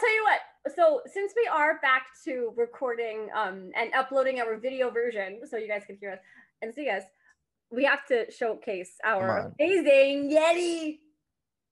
tell you what. So since we are back to recording um, and uploading our video version, so you guys can hear us and see us, we have to showcase our amazing Yeti.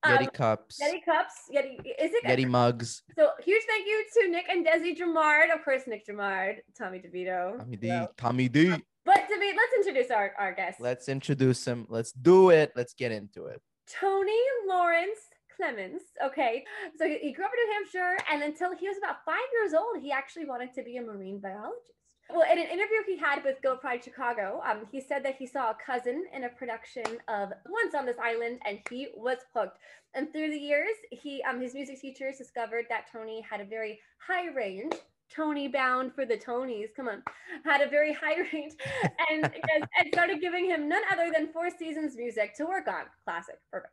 Yeti um, cups, Yeti cups. Yeti is it Yeti mugs. So huge thank you to Nick and Desi Dromard. Of course, Nick Dromard, Tommy DeVito. Tommy D. So- Tommy D. But David, let's introduce our, our guest. Let's introduce him. Let's do it. Let's get into it. Tony Lawrence Clements. Okay. So he grew up in New Hampshire, and until he was about five years old, he actually wanted to be a marine biologist. Well, in an interview he had with Go Pride Chicago, um, he said that he saw a cousin in a production of Once on This Island, and he was hooked. And through the years, he um, his music teachers discovered that Tony had a very high range. Tony bound for the Tonys, come on, had a very high range, and and started giving him none other than Four Seasons music to work on. Classic, perfect.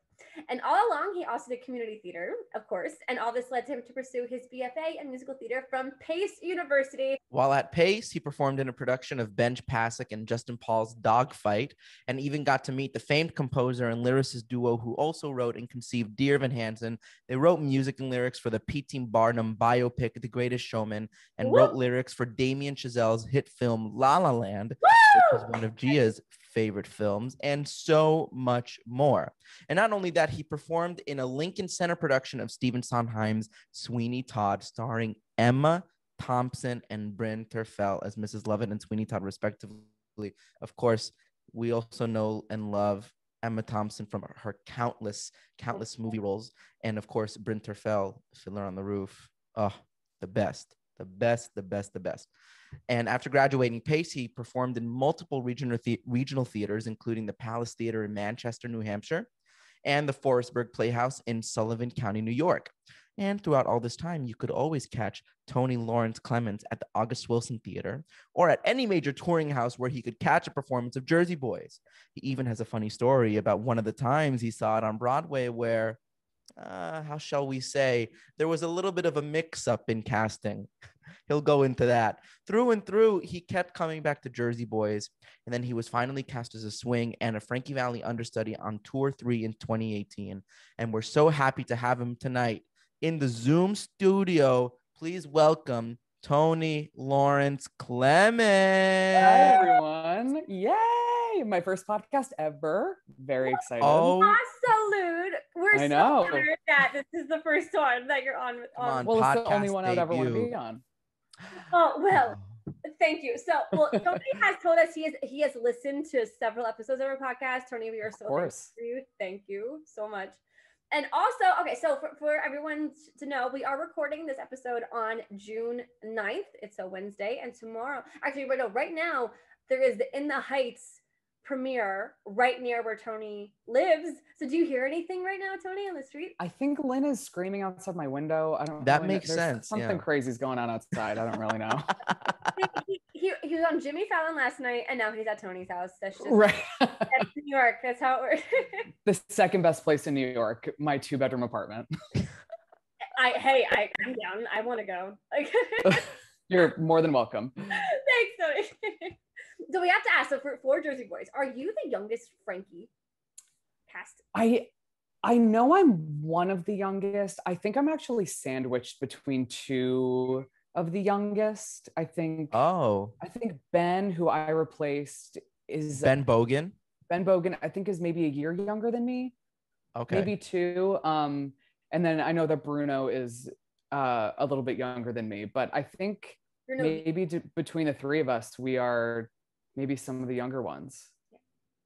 And all along, he also did community theater, of course, and all this led him to pursue his BFA in musical theater from Pace University. While at Pace, he performed in a production of Benj Pasek and Justin Paul's Dogfight, and even got to meet the famed composer and lyricist duo who also wrote and conceived Dear Evan Hansen. They wrote music and lyrics for the P.T. Barnum biopic The Greatest Showman, and Woo! wrote lyrics for Damien Chazelle's hit film La La Land, which is one of Gia's favorite films, and so much more. And not only that, he performed in a Lincoln Center production of Stephen Sondheim's Sweeney Todd, starring Emma Thompson and Bryn Terfel as Mrs. Lovett and Sweeney Todd, respectively. Of course, we also know and love Emma Thompson from her countless, countless movie roles. And of course, Bryn Terfel, Fiddler on the Roof. Oh, the best, the best, the best, the best. And after graduating Pace, he performed in multiple regional, the- regional theaters, including the Palace Theater in Manchester, New Hampshire, and the Forestburgh Playhouse in Sullivan County, New York. And throughout all this time, you could always catch Tony Lawrence Clements at the August Wilson Theater or at any major touring house where he could catch a performance of Jersey Boys. He even has a funny story about one of the times he saw it on Broadway where, uh, how shall we say, there was a little bit of a mix up in casting. He'll go into that. Through and through, he kept coming back to Jersey Boys, and then he was finally cast as a swing and a Frankie Valli understudy on Tour 3 in 2018. And we're so happy to have him tonight in the Zoom studio. Please welcome Tony Lawrence Clement. Hi everyone. Yay! My first podcast ever. Very excited. Oh, salute. We're I know. so honored that this is the first one that you're on. with- on. well, it's the only podcast one I'd ever want to be on. Oh, well, thank you. So, well, Tony has told us he has he has listened to several episodes of our podcast. Tony, we are so thankful course. for you. Thank you so much. And also, okay, so for, for everyone to know, we are recording this episode on June 9th. It's a Wednesday. And tomorrow, actually, right, no, right now, there is the In the Heights premiere right near where Tony lives. So do you hear anything right now, Tony, on the street? I think Lynn is screaming outside my window. I don't. That really makes There's sense, Something yeah. crazy's going on outside. I don't really know. he, he, he was on Jimmy Fallon last night, and now he's at Tony's house. That's just right. that's New York. That's how it works. the second best place in New York, my two bedroom apartment. I hey, I, I'm down. I want to go. You're more than welcome. thanks, Tony. So we have to ask. So for, for Jersey Boys, are you the youngest Frankie? Past. I I know I'm one of the youngest. I think I'm actually sandwiched between two of the youngest. I think oh, I think Ben, who I replaced, is Ben Bogan. Ben Bogan. I think is maybe a year younger than me, Okay. maybe two. Um, and then I know that Bruno is uh, a little bit younger than me, but I think You're no, maybe d- between the three of us, we are maybe some of the younger ones.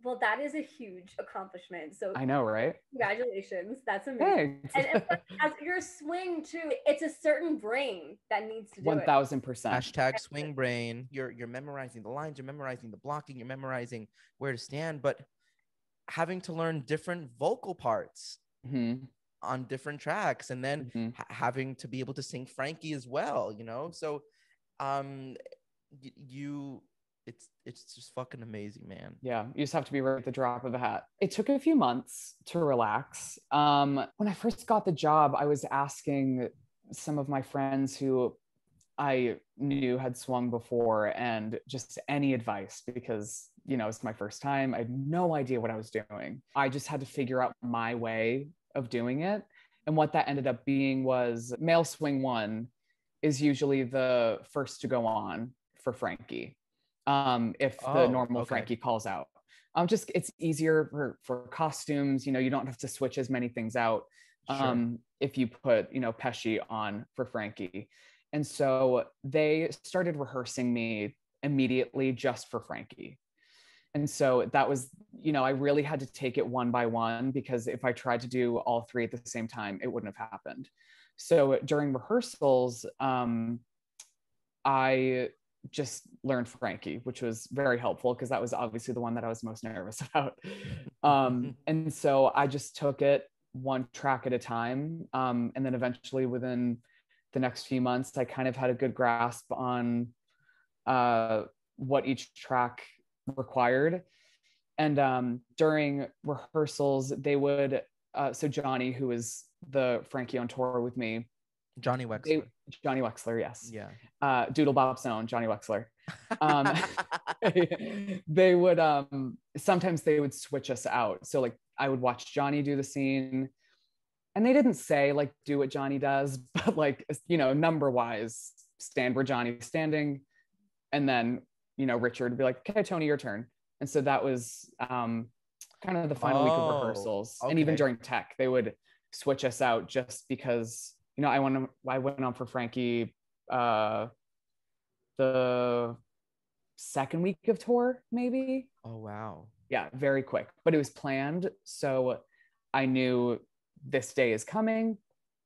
well, that is a huge accomplishment. So I know, right? congratulations. That's amazing. Thanks. And, and as your swing too, it's a certain brain that needs to do One it. thousand percent. Hashtag swing brain. You're you're memorizing the lines, you're memorizing the blocking, you're memorizing where to stand, but having to learn different vocal parts Mhm, on different tracks and then mhm. ha- having to be able to sing Frankie as well, you know? So um y- you it's it's just fucking amazing, man. Yeah, you just have to be right at the drop of a hat. It took a few months to relax. Um, when I first got the job, I was asking some of my friends who I knew had swung before and just any advice because, you know, it's my first time. I had no idea what I was doing. I just had to figure out my way of doing it. And what that ended up being was male swing one is usually the first to go on for Frankie. Um, if the Oh, normal okay. Frankie calls out. Um, just it's easier for, for costumes, you know, you don't have to switch as many things out Sure. um, if you put, you know, Pesci on for Frankie. And so they started rehearsing me immediately just for Frankie. And so that was, you know, I really had to take it one by one because if I tried to do all three at the same time, it wouldn't have happened. So during rehearsals, um, I just learned Frankie, which was very helpful because that was obviously the one that I was most nervous about. Um, and so I just took it one track at a time. Um, and then eventually within the next few months, I kind of had a good grasp on uh, what each track required. And um, during rehearsals, they would, uh, so Johnny, who was the Frankie on tour with me, Johnny they, Wexler. Johnny Wexler, yes. Yeah. Uh, Doodle Bop's own Johnny Wexler. Um, they would um sometimes they would switch us out so like i would watch johnny do the scene and they didn't say like do what johnny does but like you know number wise stand where johnny's standing and then you know richard would be like okay tony your turn and so that was um kind of the final week Oh, of rehearsals and even during tech they would switch us out just because you know i went on, i went on for frankie uh the second week of tour maybe. Oh wow. yeah very quick but it was planned. So i knew this day is coming.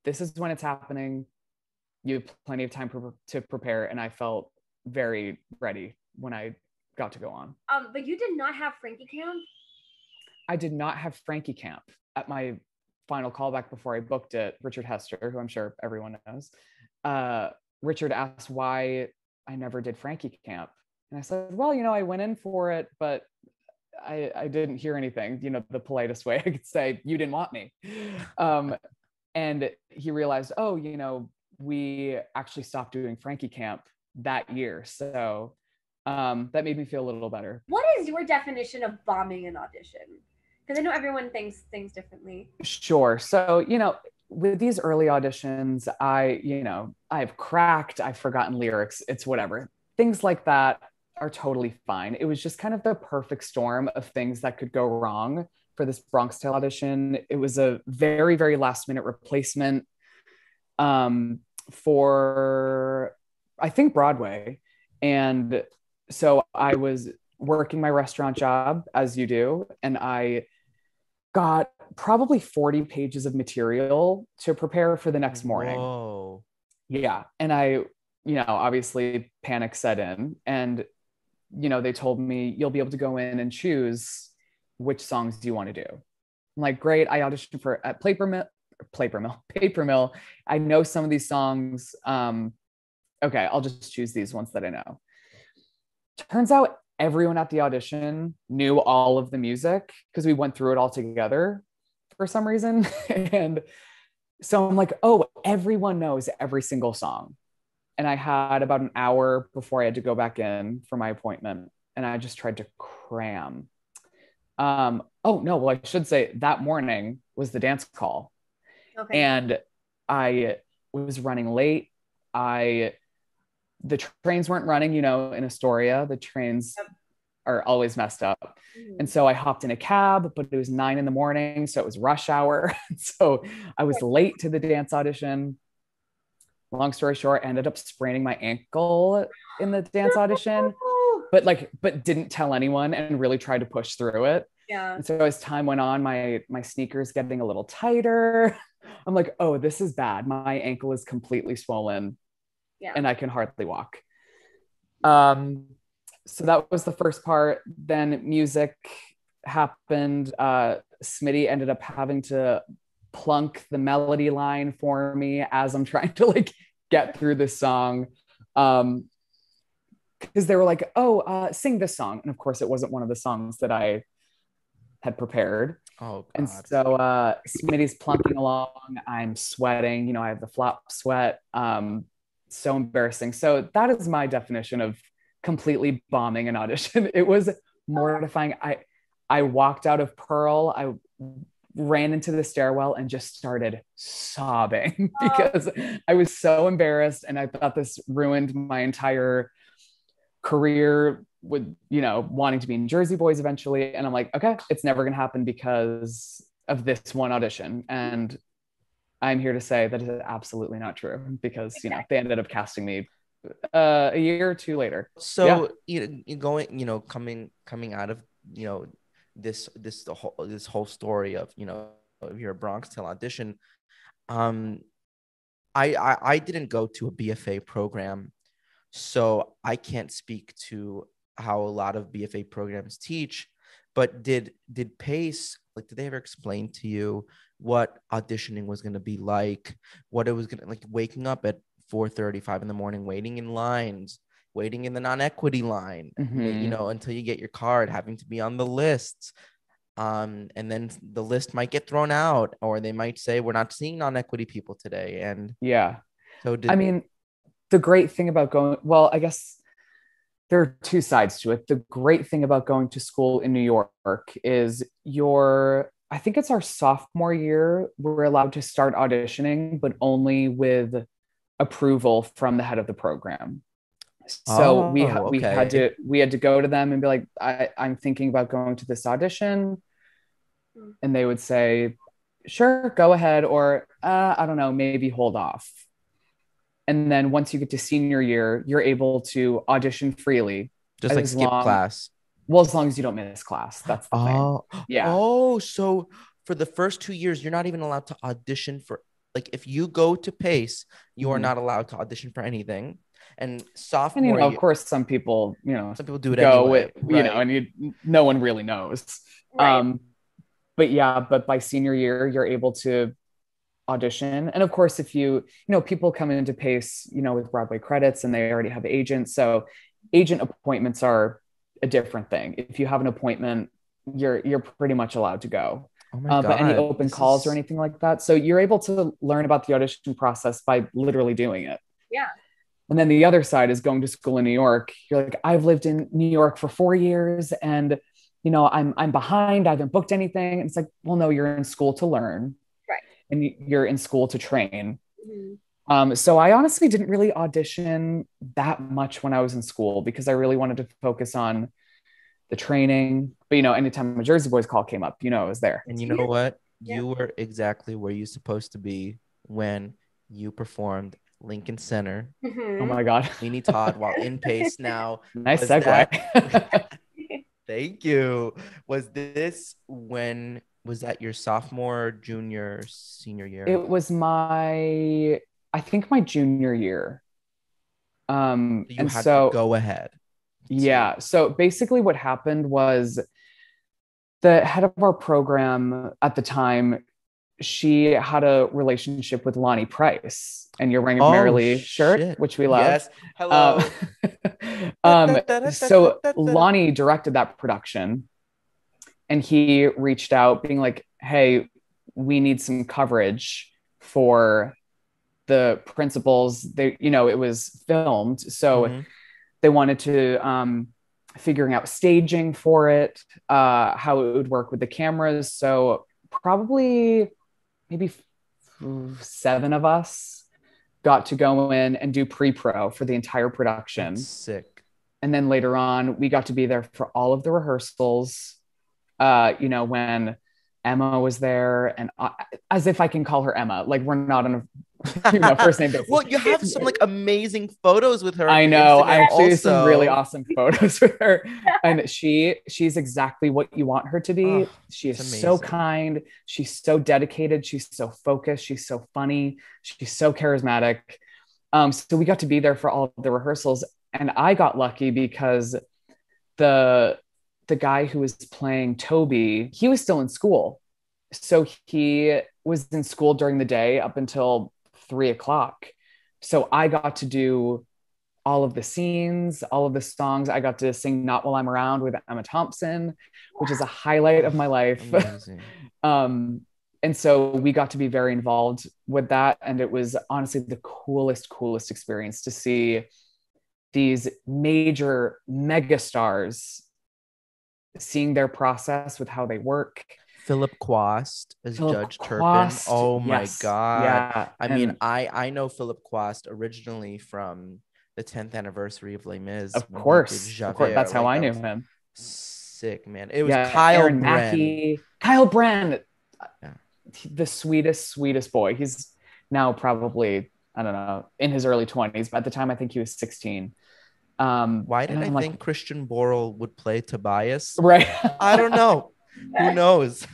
This is when it's happening. You have plenty of time pre- to prepare and i felt very ready when i got to go on. Um, but you did not have Frankie Camp. i did not have frankie camp at my final callback before i booked it richard hester who i'm sure everyone knows uh, richard asked why i never did frankie camp and i said well you know i went in for it but I, I didn't hear anything, you know, the politest way I could say, you didn't want me. Um, and he realized, oh, you know, we actually stopped doing Frankie Camp that year. So um, that made me feel a little better. What is your definition of bombing an audition? Because I know everyone thinks things differently. Sure. So, you know, with these early auditions, I, you know, I've cracked, I've forgotten lyrics, it's whatever. Things like that are totally fine. It was just kind of the perfect storm of things that could go wrong for this Bronx Tale audition. It was a very, very last minute replacement um, for, I think, Broadway. And so I was working my restaurant job, as you do, and I got probably 40 pages of material to prepare for the next morning. Whoa. Yeah. And I, you know, obviously panic set in. And, you know, they told me you'll be able to go in and choose which songs do you want to do. I'm like, great. I auditioned for at Paper Mill, Paper Mill, Paper Mill. I know some of these songs. Um, okay, I'll just choose these ones that I know. Turns out everyone at the audition knew all of the music because we went through it all together for some reason. and so I'm like, oh, everyone knows every single song. And I had about an hour before I had to go back in for my appointment. And I just tried to cram. Um, oh, no, well, I should say that morning was the dance call. Okay. And I was running late. I, the trains weren't running, you know, in Astoria, the trains Yep. are always messed up. Mhm. And so I hopped in a cab, but it was nine in the morning. So it was rush hour. so I was late to the dance audition. Long story short, I ended up spraining my ankle in the dance audition, but like, but didn't tell anyone and really tried to push through it. Yeah. And so as time went on, my my sneakers getting a little tighter. I'm like, oh, this is bad. My ankle is completely swollen Yeah. and I can hardly walk. Um, so that was the first part. Then music happened. Uh, Smitty ended up having to plunk the melody line for me as I'm trying to like get through this song. Um, because they were like, oh, uh, sing this song. And of course, it wasn't one of the songs that I had prepared. Oh god. And so uh, Smitty's plunking along. I'm sweating. You know, I have the flop sweat. Um, so embarrassing. So that is my definition of completely bombing an audition. It was mortifying. I I walked out of Pearl. I ran into the stairwell and just started sobbing because I was so embarrassed and I thought this ruined my entire career with you know wanting to be in Jersey Boys eventually and I'm like okay it's never going to happen because of this one audition and I'm here to say that is absolutely not true because you know they ended up casting me uh, a year or two later. So yeah. you know, going, you know, coming coming out of you know this this the whole this whole story of you know of your Bronx Tale audition, um, I, I I didn't go to a BFA program, so I can't speak to how a lot of BFA programs teach. But did did Pace like did they ever explain to you what auditioning was going to be like, what it was going to like waking up at 4:35 in the morning, waiting in lines, waiting in the non-equity line, mm-hmm. you know, until you get your card, having to be on the lists. Um, and then the list might get thrown out, or they might say we're not seeing non-equity people today. And yeah, so did- I mean, the great thing about going, well, I guess there are two sides to it. The great thing about going to school in New York is your I think it's our sophomore year, we're allowed to start auditioning, but only with approval from the head of the program. So oh, we ha- okay. we had to we had to go to them and be like, I, I'm thinking about going to this audition, and they would say, sure, go ahead, or uh, I don't know, maybe hold off. And then once you get to senior year, you're able to audition freely, just like skip long, class. Well, as long as you don't miss class, that's the oh, thing. Yeah. Oh, so for the first two years, you're not even allowed to audition for like if you go to Pace, you are mm-hmm. not allowed to audition for anything. And sophomore, and, you know, of course, some people, you know, some people do it go anyway, with, right? you know, and you, no one really knows. Right. Um, but yeah, but by senior year, you're able to audition. And of course, if you, you know, people come into Pace, you know, with Broadway credits and they already have agents. So agent appointments are a different thing. If you have an appointment, you're you're pretty much allowed to go. Oh uh, but any open this calls is... or anything like that. So you're able to learn about the audition process by literally doing it. Yeah. And then the other side is going to school in New York. You're like, I've lived in New York for four years and you know, I'm I'm behind. I haven't booked anything. And it's like, well, no, you're in school to learn. Right. And you're in school to train. Mm-hmm. Um, so I honestly didn't really audition that much when I was in school because I really wanted to focus on the training. But you know, anytime a Jersey Boys call came up, you know, I was there. And you know what? Yeah. You were exactly where you're supposed to be when you performed Lincoln Center. Mm-hmm. Oh my God. Sweeney Todd while in pace now. nice segue. That... Thank you. Was this when was that your sophomore, junior, senior year? It was my I think my junior year. Um, you and had so, to go ahead. Yeah. So basically, what happened was the head of our program at the time. She had a relationship with Lonny Price and You're Wearing a oh, Merrily shirt, shit. which we love. Yes. Hello. Um, um, so Lonnie directed that production and he reached out being like, Hey, we need some coverage for the principals they you know it was filmed so mm-hmm. they wanted to um figuring out staging for it uh how it would work with the cameras so probably maybe seven of us got to go in and do pre-pro for the entire production That's sick and then later on we got to be there for all of the rehearsals uh you know when Emma was there, and uh, as if I can call her Emma, like we're not on a you know, first name basis. well, you have some like amazing photos with her. I know. I actually have some really awesome photos with her, and she she's exactly what you want her to be. Oh, she is so kind. She's so dedicated. She's so focused. She's so funny. She's so charismatic. Um, so we got to be there for all of the rehearsals, and I got lucky because the the guy who was playing Toby, he was still in school. So he was in school during the day up until three o'clock. So I got to do all of the scenes, all of the songs. I got to sing Not While I'm Around with Emma Thompson, which is a highlight of my life. um, and so we got to be very involved with that. And it was honestly the coolest, coolest experience to see these major mega stars seeing their process with how they work Philip Quast as Philip Judge Turpin. Quast, Oh my yes, god. Yeah. I mean, I I know Philip Quast originally from the 10th anniversary of Les Mis. of course, of course, that's how Like, I knew him. Sick, man. It was yeah, Kyle Aaron Brenn. Mackey, Kyle Brand, Yeah. the sweetest, sweetest boy. He's now probably I don't know in his early twenties, but at the time I think he was sixteen. Um, Why did and I I'm like, think Christian Borle would play Tobias? right? I don't know. Who knows?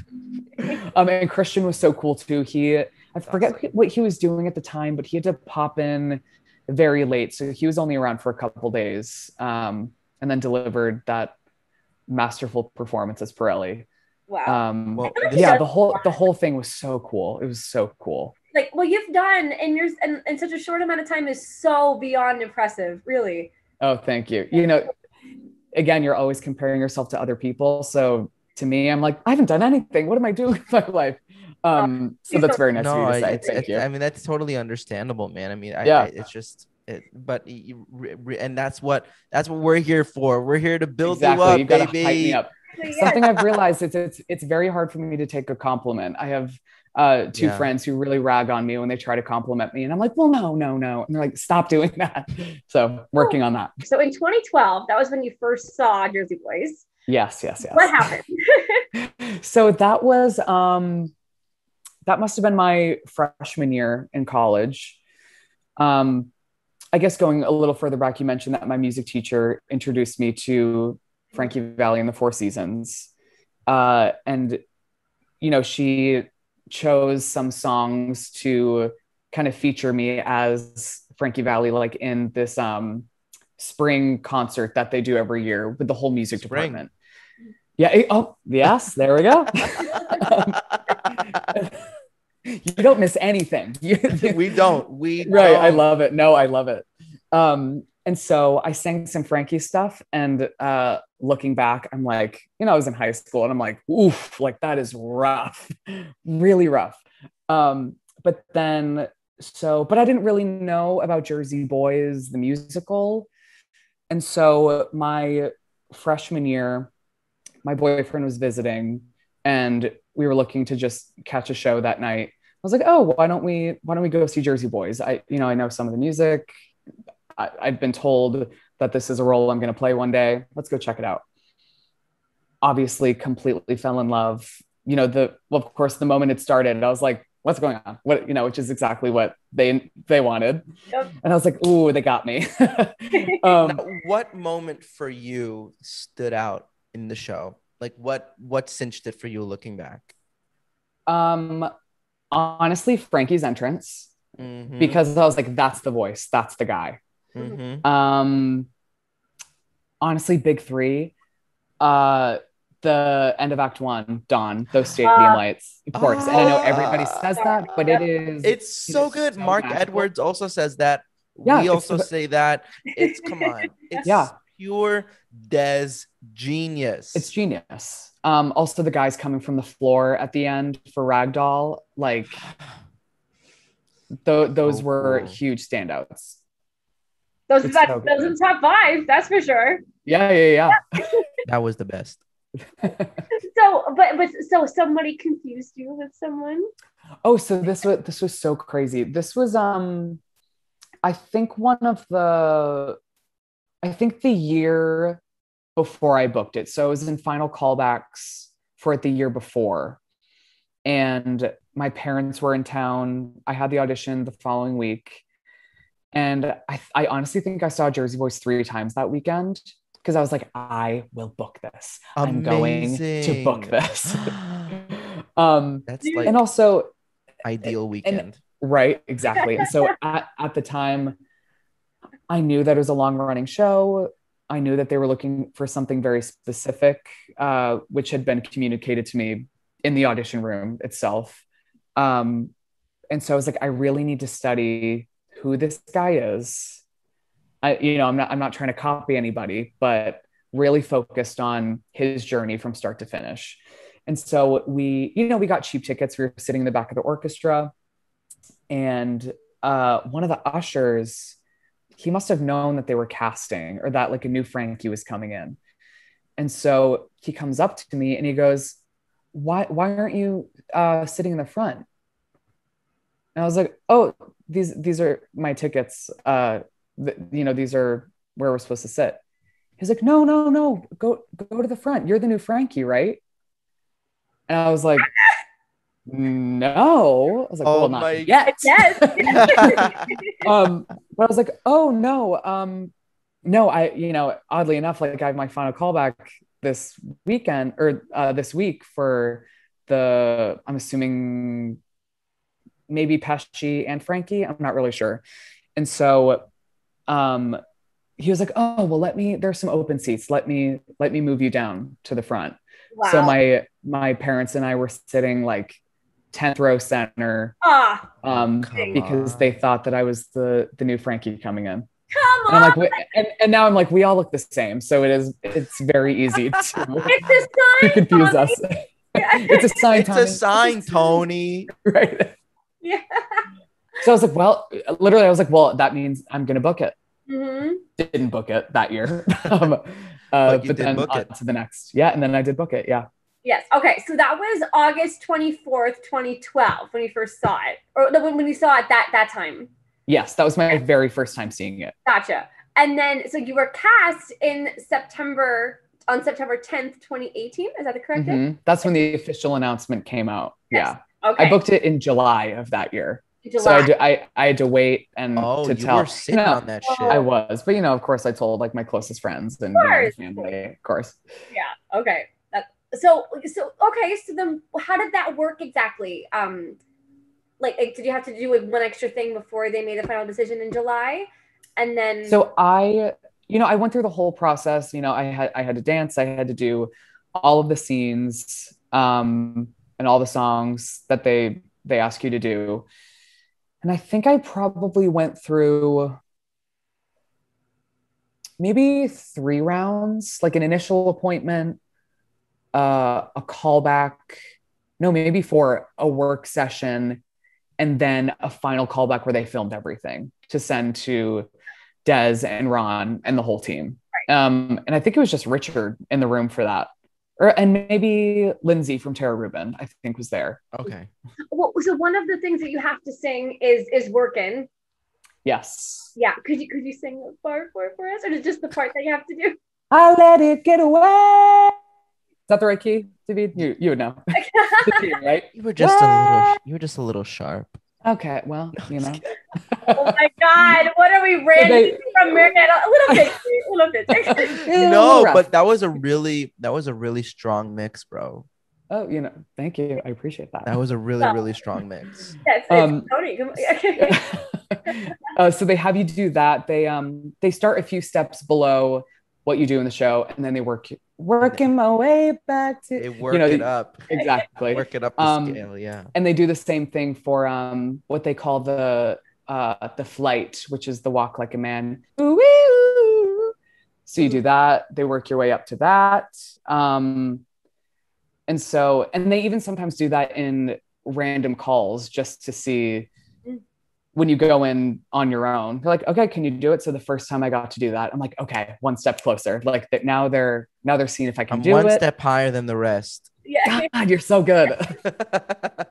um, and Christian was so cool too. He I forget what he was doing at the time, but he had to pop in very late, so he was only around for a couple days, um, and then delivered that masterful performance as Pirelli. Wow. Um, Well, feel like this- yeah, the whole the whole thing was so cool. It was so cool. like what you've done in your in, in such a short amount of time is so beyond impressive, really. Oh, thank you. You know, again, you're always comparing yourself to other people. So to me, I'm like, I haven't done anything. What am I doing with my life? Um, so that's very nice no, of you to I- say. it's, Thank it's- you. I mean that's totally understandable, man. I mean, I, Yeah. I, it's just, it, but you, re- re- and that's what that's what we're here for. We're here to build exactly. you up, you gotta baby. hype me up. Something I've realized is it's it's very hard for me to take a compliment. I have uh, two Yeah. friends who really rag on me when they try to compliment me, and I'm like, well, no, no, no, and they're like, stop doing that. So working on that. So in 2012, that was when you first saw Jersey Boys. Yes, yes, yes. What happened? so that was um that must have been my freshman year in college um i guess going a little further back you mentioned that my music teacher introduced me to frankie valli and the four seasons uh and you know she chose some songs to kind of feature me as frankie valli like in this um spring concert that they do every year with the whole music Spring. department yeah it- oh yes there we go you don't miss anything. We don't. We right. I don't. love it. No, I love it. Um, and so I sang some Frankie stuff, and uh, looking back, I'm like, you know, I was in high school, and I'm like, oof, like that is rough, really rough. Um, but then, so, but I didn't really know about Jersey Boys, the musical, and so my freshman year, my boyfriend was visiting, and we were looking to just catch a show that night. I was like, oh, why don't we why don't we go see Jersey Boys? I you know I know some of the music. I, I've been told that this is a role I'm going to play one day. Let's go check it out. Obviously, completely fell in love. You know the well, of course the moment it started, I was like, what's going on? What you know, which is exactly what they they wanted. Yep. And I was like, ooh, they got me. um, what moment for you stood out in the show? Like what what cinched it for you looking back? um, honestly, Frankie's entrance Mhm, because I was like, that's the voice, that's the guy. Mhm. Um, honestly, big three. Uh, the end of Act One, Dawn, those stadium Uh, lights, of course. and I know everybody Ah. says that, but it is. It's so is good. so Mark magical. Edwards also says that. Yeah, we also the- say that. It's come on. It's Yeah. pure Des genius. It's genius. Um, also the guys coming from the floor at the end for Ragdoll, like th- those So were cool. huge standouts. Those, It's that, so those good. in top five, that's for sure. Yeah, yeah, yeah. that was the best. So, but but so somebody confused you with someone. Oh, so this was this was so crazy. This was um I think one of the I think the year before I booked it. So I was in final callbacks for it the year before. And my parents were in town. I had the audition the following week. And I, I honestly think I saw Jersey Boys three times that weekend because I was like, I will book this. I'm going to book this. um, That's like and also, ideal weekend. Right, exactly. And so at, at the time, I knew that it was a long running show. I knew that they were looking for something very specific, uh, which had been communicated to me in the audition room itself. Um, and so I was like, I really need to study who this guy is. I, you know, I'm not, I'm not trying to copy anybody, but really focused on his journey from start to finish. And so we, you know, we got cheap tickets. We were sitting in the back of the orchestra and uh, one of the ushers he must have known that they were casting or that like a new frankie was coming in and so he comes up to me and he goes why why aren't you uh, sitting in the front? And I was like, oh, these these are my tickets. Uh, th- you know, these are where we're supposed to sit. He's like, no, no, no, go go to the front. You're the new Frankie, right? And I was like, no. I was like, Oh well, my- not yet. Yes. um, but I was like, oh no, um, no, I, you know, oddly enough, like I have my final callback this weekend or uh, this week for the, I'm assuming maybe Pesci and Frankie. I'm not really sure. And so, um, he was like, oh, well, let me, there's some open seats. Let me, let me move you down to the front. wow. So my, my parents and I were sitting like 10th row center ah, um, because on. they thought that I was the the new Frankie coming in. come And on. I'm like, and, and now I'm like, we all look the same, so it is it's very easy to, it's a to confuse Tommy. us. it's a sign. it's a sign, Tony. right? Yeah. So I was like, well, literally, I was like, well, that means I'm gonna book it. hmm Didn't book it that year, um, uh, But you but did then book on it. to the next. Yeah, and then I did book it. Yeah. Yes. Okay. So that was August 24th, 2012, when you first saw it. Or when, when you saw it that that time. Yes, that was my very first time seeing it. Gotcha. And then so you were cast in September on September 10th, 2018. Is that the correct date? Mhm. That's when the official announcement came out. Yes. Yeah, Okay. I booked it in July of that year. July. So I had to wait and Oh, to you tell. were sitting No, on that shit. I was, but you know, of course, I told like my closest friends and you know, my family, of course. yeah. Okay. That, so so okay. So then, how did that work exactly? Um, like, like, did you have to do like one extra thing before they made the final decision in July, and then So I, you know, I went through the whole process. You know, I had I had to dance, I had to do all of the scenes, um, and all the songs that they they ask you to do. And I think I probably went through maybe three rounds, like an initial appointment, uh, a callback, no, maybe four, a work session, and then a final callback where they filmed everything to send to Des and Ron and the whole team. Um, and I think it was just Richard in the room for that. Or, and maybe Lindsay from Tara Rubin, I think was there. Okay. well, so one of the things that you have to sing is is working. Yes. Yeah. Could you could you sing the part for for us, or is it just the part that you have to do? I let it get away. Is that the right key, David? You you would know. The key, right? You were just a little. You were just a little sharp. Okay, well, you know. oh my God! What are we ranting They- from Marionette? A little bit, a little bit. No, but that was a really that was a really strong mix, bro. oh, you know, thank you. I appreciate that. That was a really No. really strong mix. Yes, Um, Tony. Come- uh, so they have you do that. They um they start a few steps below what you do in the show, and then they work working my way back to They work you know it up. exactly. Work it up the Um, scale. Yeah. and they do the same thing for um what they call the uh the flight which is the walk like a man so you do that they work your way up to that um and so and they even sometimes do that in random calls just to see. When you go in on your own they're like okay can you do it so the first time i got to do that i'm like okay one step closer like that now they're now they're seeing if i can I'm do one it step higher than the rest. yeah. god you're so good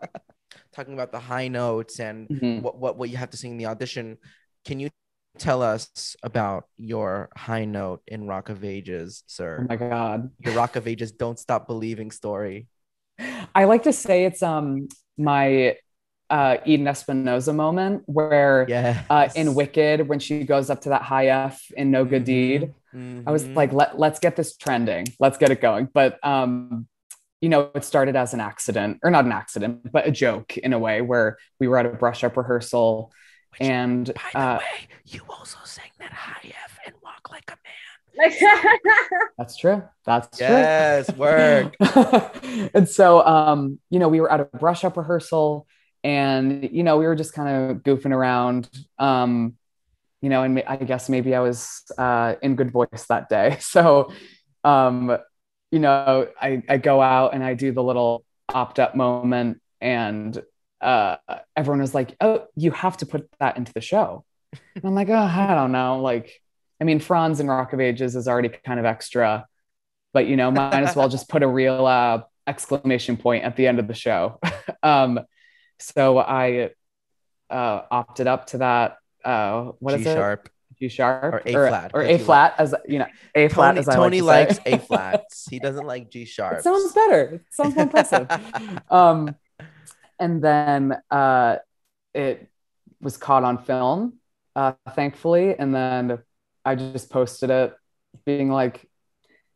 Talking about the high notes and Mhm. what, what what you have to sing in the audition. Can you tell us about your high note in Rock of Ages, sir? oh sir? my god your Rock of Ages don't stop believing story. I like to say it's um my uh Eden Espinosa moment where Yeah. uh in Wicked when she goes up to that high F in No Good Deed. I was like, let let's get this trending. Let's get it going. But um, you know, it started as an accident, or not an accident, but a joke in a way where we were at a brush up rehearsal Which, and by the uh way, you also sang that high F and walk like a man. That's true. That's Yes, work. and so um, you know, we were at a brush up rehearsal and you know, we were just kind of goofing around. Um, you know, and I guess maybe I was uh, in good voice that day. So, um, you know, I, I go out and I do the little opt up moment, and uh, everyone was like, "Oh, you have to put that into the show." And I'm like, "Oh, I don't know." Like, I mean, Franz and Rock of Ages is already kind of extra, but you know, might as well just put a real uh, exclamation point at the end of the show. um, so I uh, opted up to that. Uh, what is G it? sharp. G sharp Or A flat, or A you flat as you know A flat Tony, as I Tony like to likes. A flats. He doesn't like G sharp. Sounds better. It sounds more impressive. um, and then uh, it was caught on film, uh, thankfully. And then I just posted it, being like,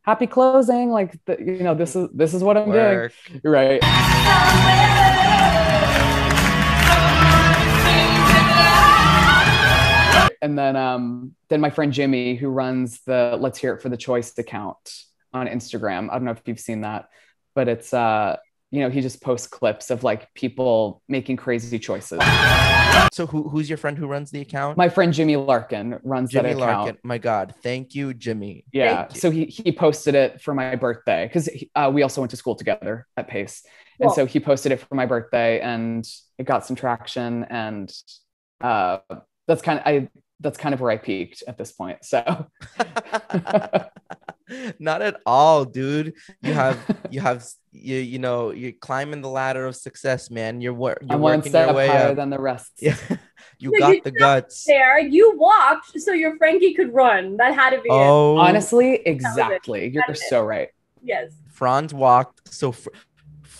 "Happy closing!" Like, the, you know, this is this is what I'm Work. doing. Right. And then, um, then my friend Jimmy, who runs the Let's Hear It for the Choice account on Instagram. I don't know if you've seen that, but it's uh, you know, he just posts clips of like people making crazy choices. So who, who's your friend who runs the account? My friend Jimmy Larkin runs Jimmy that account. Jimmy Larkin. My God, thank you, Jimmy. Yeah. Thank you. So he he posted it for my birthday because uh, we also went to school together at Pace, and Cool. so he posted it for my birthday, and it got some traction, and uh, that's kind of I that's kind of where I peaked at this point. So Not at all, dude. You have you have you you know you're climbing the ladder of success, man. You're wor- you're I'm working step your way higher up. than the rest. Yeah, you So got you the guts. There, you walked so your Frankie could run. That had to be it. Oh, Honestly, exactly. You're That's it. so right. Yes. Franz walked. So Fr-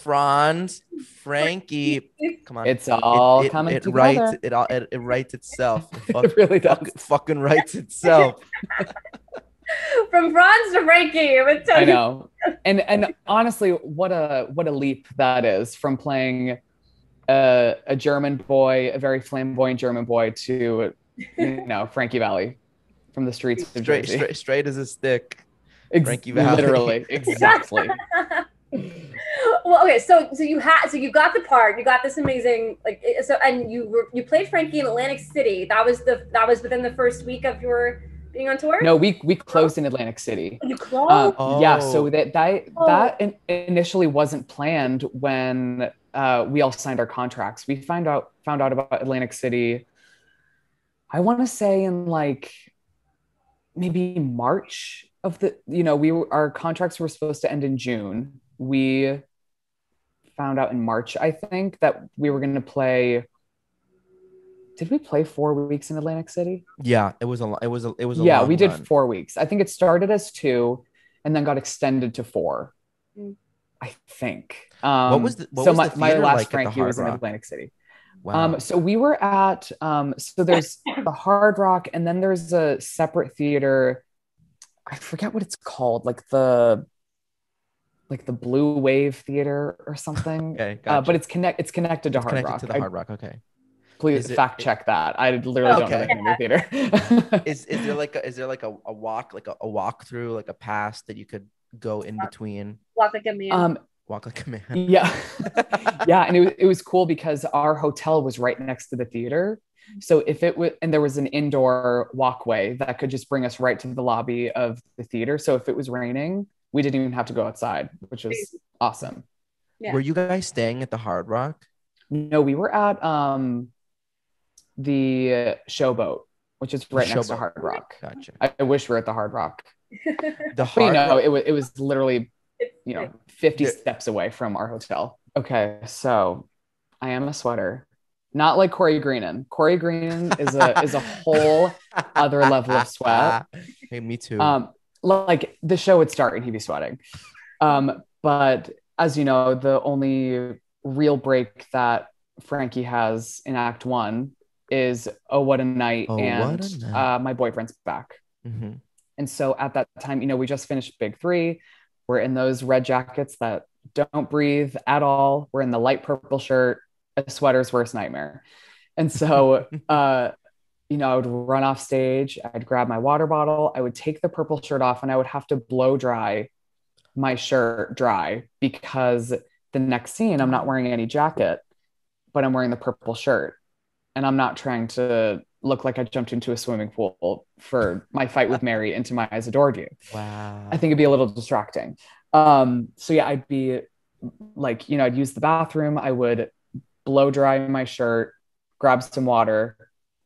Franz, Frankie, come on. It's all it, it, coming it together. writes it all it, it writes itself. It fuck- it really does. fuck- fucking writes itself. From Franz to Frankie, I would tell I know. And and honestly, what a what a leap that is from playing a, a German boy, a very flamboyant German boy, to you know Frankie Valli from the streets of Straight, Jersey. straight, straight as a stick. Ex- Frankie Valli. Literally, exactly. well, okay, so so you had so you got the part, you got this amazing like so, and you were you played Frankie in Atlantic City. That was the that was within the first week of your being on tour. No, we we closed in Atlantic City. you closed. Um, Yeah, so Oh. that that Oh. that in, initially wasn't planned when uh, we all signed our contracts. We found out found out about Atlantic City. I want to say in like maybe March of the you know we were, our contracts were supposed to end in June. We found out in March, I think, that we were going to play. Did we play four weeks in Atlantic City? Yeah, it was a lo- it was a it was a yeah long we did run. four weeks i think it started as two and then got extended to four Mm. i think um What was the- what so was my, the my last like frankie was in atlantic city Wow. um so we were at um so there's the hard rock and then there's a separate theater i forget what it's called like the like the blue wave theater or something okay, uh, but it's connect it's connected to It's hard connected rock to the Hard Rock. Okay. please it- fact check that i literally don't know Okay. the name the theater Is is there like a is there like a, a walk like a, a walk through like a pass that you could go in between? Walk like a man. um Walk like a man. yeah yeah and it, was- it was cool because our hotel was right next to the theater so if it was and there was an indoor walkway that could just bring us right to the lobby of the theater so if it was raining we didn't even have to go outside which was awesome Yeah. Were you guys staying at the Hard Rock? no we were at um the showboat which is right next to hard rock Gotcha. I, I wish we were at the hard rock The but you Hard know Rock. it was, it was literally you know 50 Yeah. steps away from our hotel okay so i am a sweater not like corey greenan corey greenan is a is a whole other level of sweat. hey, me too. um like the show would start and he'd be sweating um but as you know the only real break that frankie has in act one is oh what a night Oh, and a Night. uh, my boyfriend's back Mhm. and so at that time, you know, we just finished Big Three. We're in those red jackets that don't breathe at all. We're in the light purple shirt, a sweater's worst nightmare. And so, uh, you know, I would run off stage, I'd grab my water bottle, I would take the purple shirt off, and I would have to blow dry my shirt dry because the next scene, I'm not wearing any jacket, but I'm wearing the purple shirt. And I'm not trying to look like I jumped into a swimming pool for my fight with Mary into my eyes adored you. Wow. I think it'd be a little distracting. Um, so yeah, I'd be like, you know, I'd use the bathroom, I would blow dry my shirt, grab some water,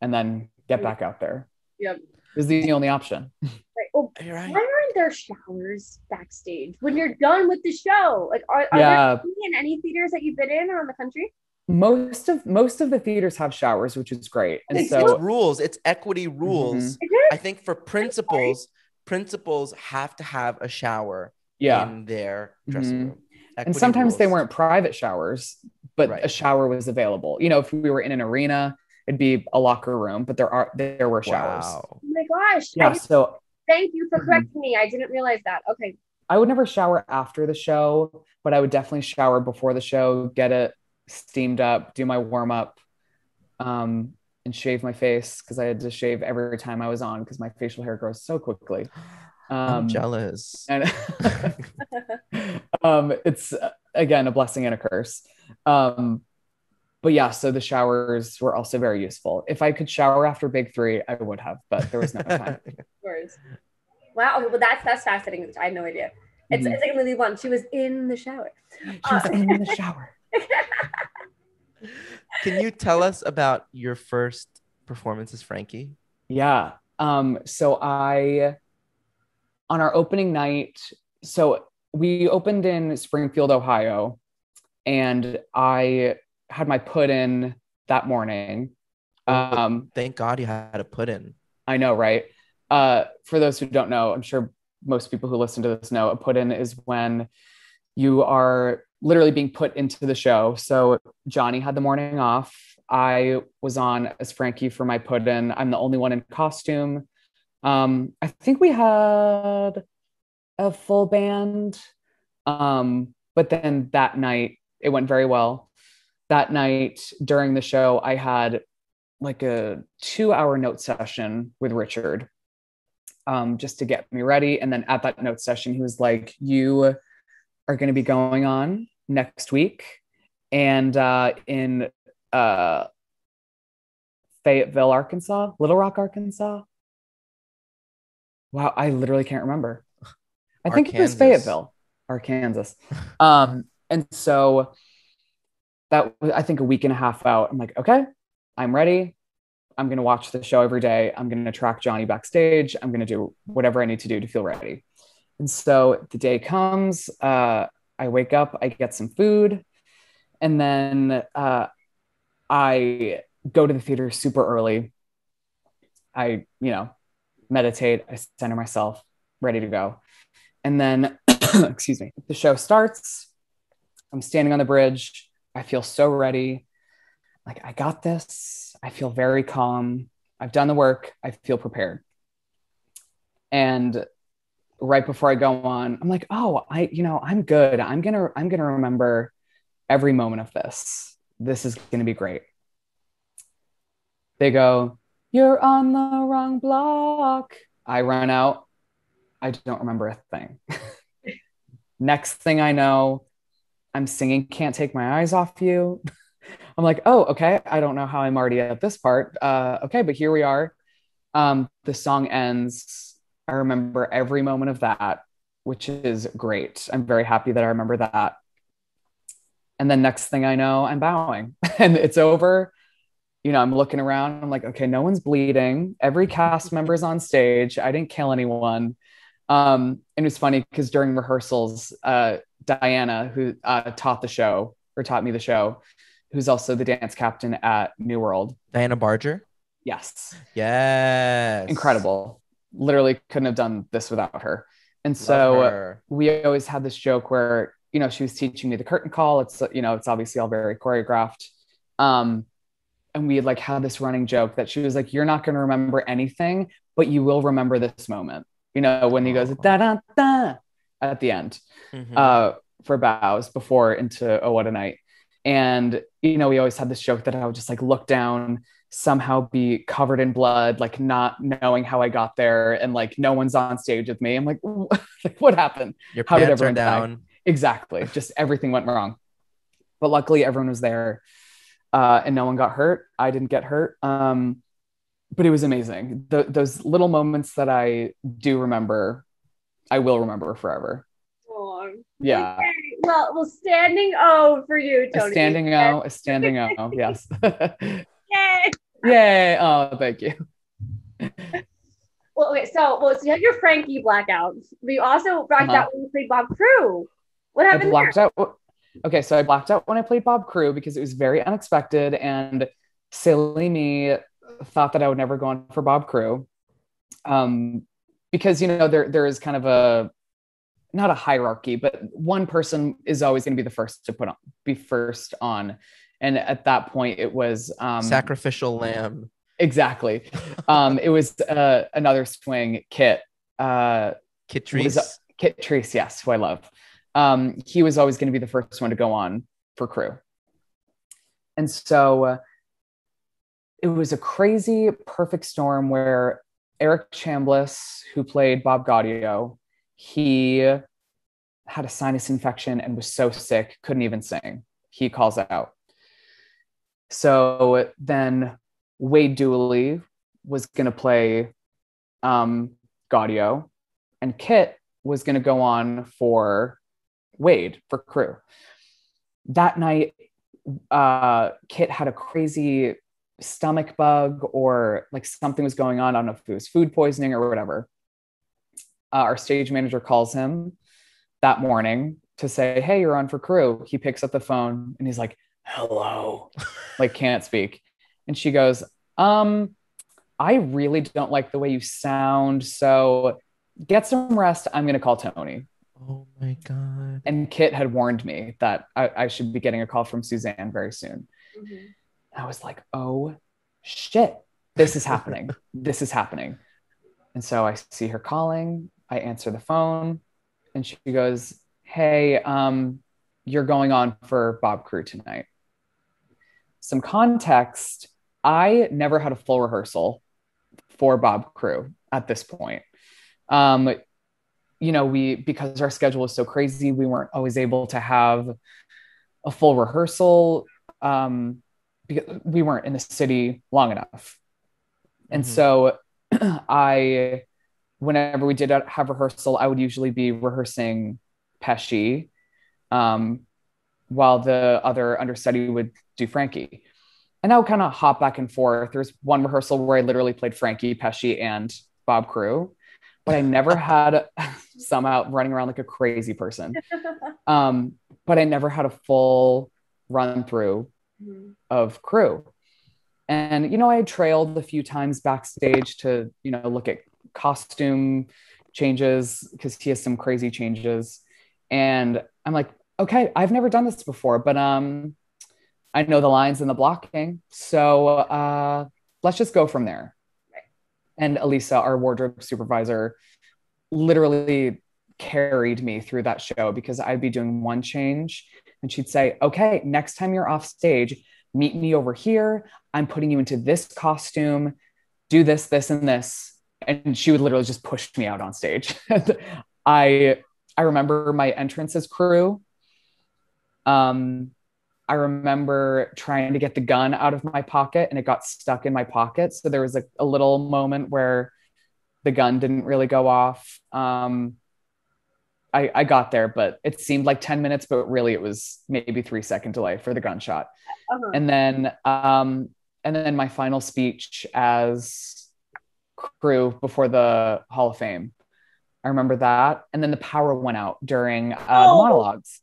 and then get back out there. Yep. Is the only option. Right. Oh, You're right. why aren't there showers backstage when you're done with the show? Like, are, are Yeah. there any in any theaters that you've been in around the country? most of most of the theaters have showers, which is great. And It's, so it's rules. It's equity rules. Is it? I think for principals, principals have to have a shower yeah. in their dressing Mhm. room. and Equity sometimes they weren't private showers, but Right. a shower was available. You know, if we were in an arena, it'd be a locker room, but there are there were showers. Wow. Oh my gosh. Yeah, didn't- so thank you for Mhm. correcting me. I didn't realize that. Okay. I would never shower after the show, but I would definitely shower before the show, get it steamed up, do my warm up, um, and shave my face because I had to shave every time I was on because my facial hair grows so quickly. I'm Um, jealous. and um, it's uh, again a blessing and a curse. Um, but yeah, so the showers were also very useful. If I could shower after Big Three, I would have, but there was no time. Words. Wow. Okay, well, that's that's fascinating. I had no idea. It's, Mhm. it's like Lily one. She was in the shower. She was in the shower. Can you tell us about your first performance as Frankie? Yeah. Um, so I on our opening night, so we opened in Springfield, Ohio, and I had my put in that morning. Um, Thank God you had a put in. I know, right? Uh, for those who don't know, I'm sure most people who listen to this know a put in is when you are literally being put into the show. So Johnny had the morning off. I was on as Frankie for my put in. I'm the only one in costume. Um, I think we had a full band. Um, but then that night it went very well. That night during the show, I had like a two hour note session with Richard um, just to get me ready. And then at that note session, he was like, You are going to be going on next week. And uh, in uh, Fayetteville, Arkansas, Little Rock, Arkansas. Wow, I literally can't remember. I think it was Fayetteville, Arkansas. Um, and so that was, I think, a week and a half out. I'm like, okay, I'm ready. I'm going to watch the show every day. I'm going to track Johnny backstage. I'm going to do whatever I need to do to feel ready. And so the day comes, uh, I wake up, I get some food, and then uh, I go to the theater super early. I, you know, meditate, I center myself, ready to go. And then, excuse me, the show starts. I'm standing on the bridge. I feel so ready. Like, I got this. I feel very calm. I've done the work. I feel prepared. And right before I go on, I'm like, oh, I, you know, I'm good. I'm gonna, I'm gonna remember every moment of this. This is gonna be great. They go, you're on the wrong block. I run out. I don't remember a thing. Next thing I know, I'm singing Can't Take My Eyes Off You. I'm like, oh, okay. I don't know how I'm already at this part. Uh, okay, but here we are. Um, the song ends. I remember every moment of that, which is great. I'm very happy that I remember that. And then next thing I know, I'm bowing and it's over. You know, I'm looking around. I'm like, okay, no one's bleeding. Every cast member's on stage. I didn't kill anyone. Um, and it was funny because during rehearsals, uh, Diana, who uh, taught the show or taught me the show, who's also the dance captain at New World. Diana Barger. Yes, Yes. incredible. Literally couldn't have done this without her. And so her. we always had this joke where you know she was teaching me the curtain call. It's you know it's obviously all very choreographed. Um, and we had like had this running joke that she was like, "You're not going to remember anything, but you will remember this moment." You know when he goes da da da at the end Mhm. uh, for bows before into Oh What a Night. And, you know, we always had this joke that I would just like look down, somehow be covered in blood, like not knowing how I got there. And like no one's on stage with me. I'm like, what happened? Your how did pants are everyone die? Exactly. Just everything went wrong. But luckily, everyone was there uh, and no one got hurt. I didn't get hurt. Um, but it was amazing. Th- those little moments that I do remember, I will remember forever. Yeah. Okay. Well, well, standing O for you, A Tony. standing O, a standing O. Yes. Yay. Yay. Oh, thank you. Well, okay, so well, so you had your Frankie blackout, but you also blacked Uh-huh. out when you played Bob Crewe. What I happened blacked there? out. Okay, so I blacked out when I played Bob Crewe because it was very unexpected and silly me thought that I would never go on for Bob Crewe. Um, because you know there there is kind of a not a hierarchy, but one person is always going to be the first to put on be first on. And at that point it was um Sacrificial lamb. exactly. Um it was uh another swing kit. Uh Kitrice. was- Kit Treese, yes, who I love. Um, he was always going to be the first one to go on for Crewe. And so uh, it was a crazy perfect storm where Eric Chambliss, who played Bob Gaudio, he had a sinus infection and was so sick, couldn't even sing. He calls out. So then Wade Dooley was going to play um, Gaudio, and Kit was going to go on for Wade for Crewe. That night, uh, Kit had a crazy stomach bug or like something was going on. I don't know if it was food poisoning or whatever. Uh, our stage manager calls him that morning to say, Hey, you're on for Crewe. He picks up the phone and he's like, Hello, like can't speak. And she goes, Um, I really don't like the way you sound. So get some rest. I'm going to call Tony. oh my god. And Kit had warned me that I, I should be getting a call from Suzanne very soon. Mhm. I was like, oh shit, this is happening. this is happening. And so I see her calling. I answer the phone and she goes, Hey, um, you're going on for Bob Crewe tonight. Some context I never had a full rehearsal for Bob Crewe at this point. Um, you know, we, because our schedule was so crazy, we weren't always able to have a full rehearsal. Um, because we weren't in the city long enough. And Mhm. so I, whenever we did have rehearsal, I would usually be rehearsing Pesci, um, while the other understudy would do Frankie. And I would kind of hop back and forth. There's one rehearsal where I literally played Frankie, Pesci, and Bob Crewe, but I never had somehow running around like a crazy person. Um, but I never had a full run through Mhm. of Crewe. And you know, I trailed a few times backstage to, you know, look at costume changes because he has some crazy changes. And I'm like, okay, I've never done this before, but um I know the lines and the blocking. So uh let's just go from there. And Elisa, our wardrobe supervisor, literally carried me through that show because I'd be doing one change and she'd say, okay, next time you're off stage, meet me over here. I'm putting you into this costume, do this, this, and this. And she would literally just push me out on stage. I I remember my entrance as Crewe. Um, I remember trying to get the gun out of my pocket and it got stuck in my pocket. So there was a, a little moment where the gun didn't really go off. Um, I, I got there, but it seemed like 10 minutes, but really it was maybe three second delay for the gunshot. Uh-huh. And then um, and then my final speech as Crewe before the Hall of Fame. I remember that. And then the power went out during uh, Oh. the monologues.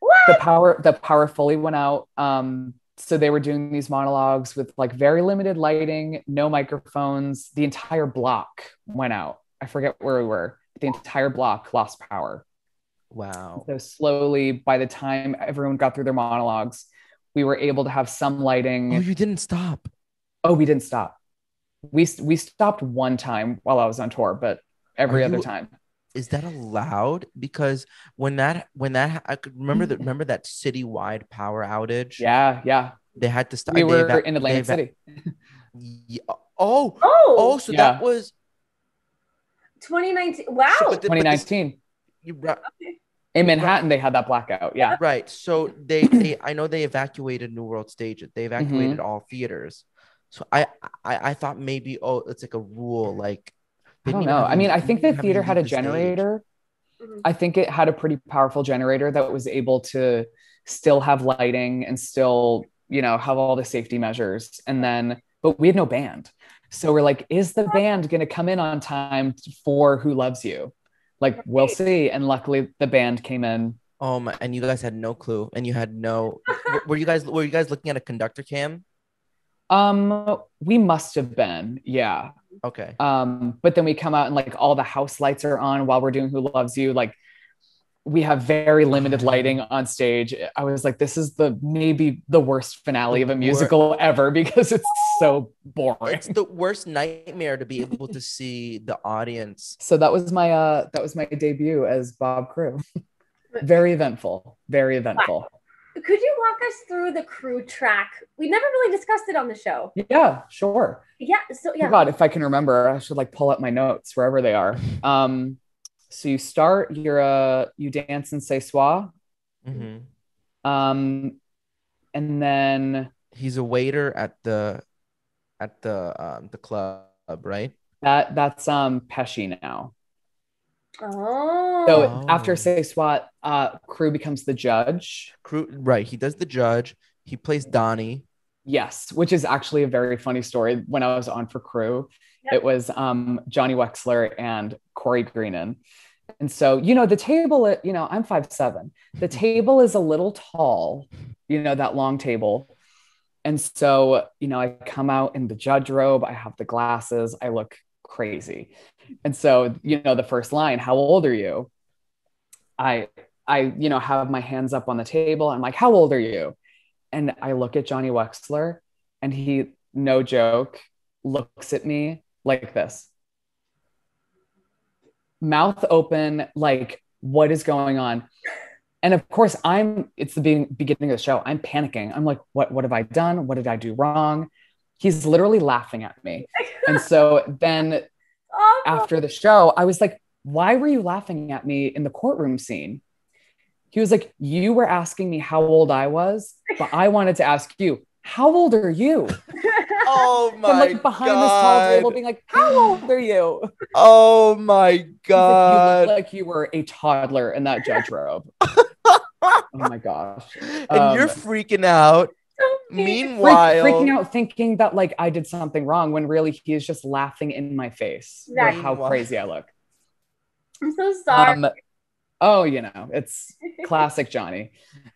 what? The power, the power fully went out. Um, so they were doing these monologues with like very limited lighting, no microphones. The entire block went out. I forget where we were. The entire block lost power. Wow. So slowly, by the time everyone got through their monologues, we were able to have some lighting. Oh, you didn't stop. Oh, we didn't stop. We we stopped one time while I was on tour, but every Are other you- time. Is that allowed? Because when that when that I could remember that mm. remember that citywide power outage. Yeah, yeah. They had to stop. We were eva- in they Atlantic eva- City. Yeah. Oh, Oh, oh, so Yeah. that was 2019. Wow. so, but the- but this- 2019 you- right, in Manhattan, they had that blackout. Yeah, right. So they, they I know they evacuated New World Stage. They Mm-hmm. evacuated all theaters. So I, I I thought maybe oh it's like a rule like I don't know. I mean, I think the theater had a the stage. generator. Mhm. I think it had a pretty powerful generator that was able to still have lighting and still, you know, have all the safety measures. And then but we had no band. So we're like, is the band going to come in on time for Who Loves You? Like, we'll see. And luckily, the band came in. Oh my! And you guys had no clue, and you had no. were- were you guys were you guys looking at a conductor cam? Um, we must have been, yeah. Okay. Um, but then we come out and like all the house lights are on while we're doing Who Loves You. Like, we have very limited lighting on stage. I was like, this is the maybe the worst finale of a Wor- musical ever because it's so boring. It's the worst nightmare to be able to see the audience. so that was my uh that was my debut as Bob Crewe. very eventful, very eventful. Could you walk us through the Crewe track? We never really discussed it on the show. Yeah, sure. Yeah. So Oh yeah. God, if I can remember, I should like pull up my notes wherever they are. Um, so you start, you're a, you dance and say soir. Mhm. Um, and then He's a waiter at the at the um the club, right? that that's um Pesci now. Oh. So after say swat, uh, Crewe becomes the judge. Crewe, right? He does the judge. He plays Donnie. Yes, which is actually a very funny story. When I was on for Crewe, Yep. it was um, Johnny Wexler and Corey Greenan. And so, you know, the table, uh, you know, I'm five seven. The table is a little tall, you know, that long table. And so, you know, I come out in the judge robe, I have the glasses, I look crazy. And so, you know, the first line, how old are you? I I, you know, have my hands up on the table. I'm like, how old are you? And I look at Johnny Wexler and he, no joke, looks at me like this. Mouth open, like, what is going on? And of course, I'm, it's the beginning of the show. I'm panicking. I'm like, what, what have I done? What did I do wrong? He's literally laughing at me. And so then Oh, after the show, I was like, why were you laughing at me in the courtroom scene? He was like, you were asking me how old I was, but I wanted to ask you, how old are you? Oh my From my like behind this tall table, being like, how old are you? Oh my like, you god! look like you were a toddler in that judge robe. oh my gosh. and you're Um, freaking out. so mean. Freak- Meanwhile, freaking out thinking that like I did something wrong when really he is just laughing in my face for Exactly. how crazy I look. I'm so sorry, Um, oh, you know, it's classic Johnny.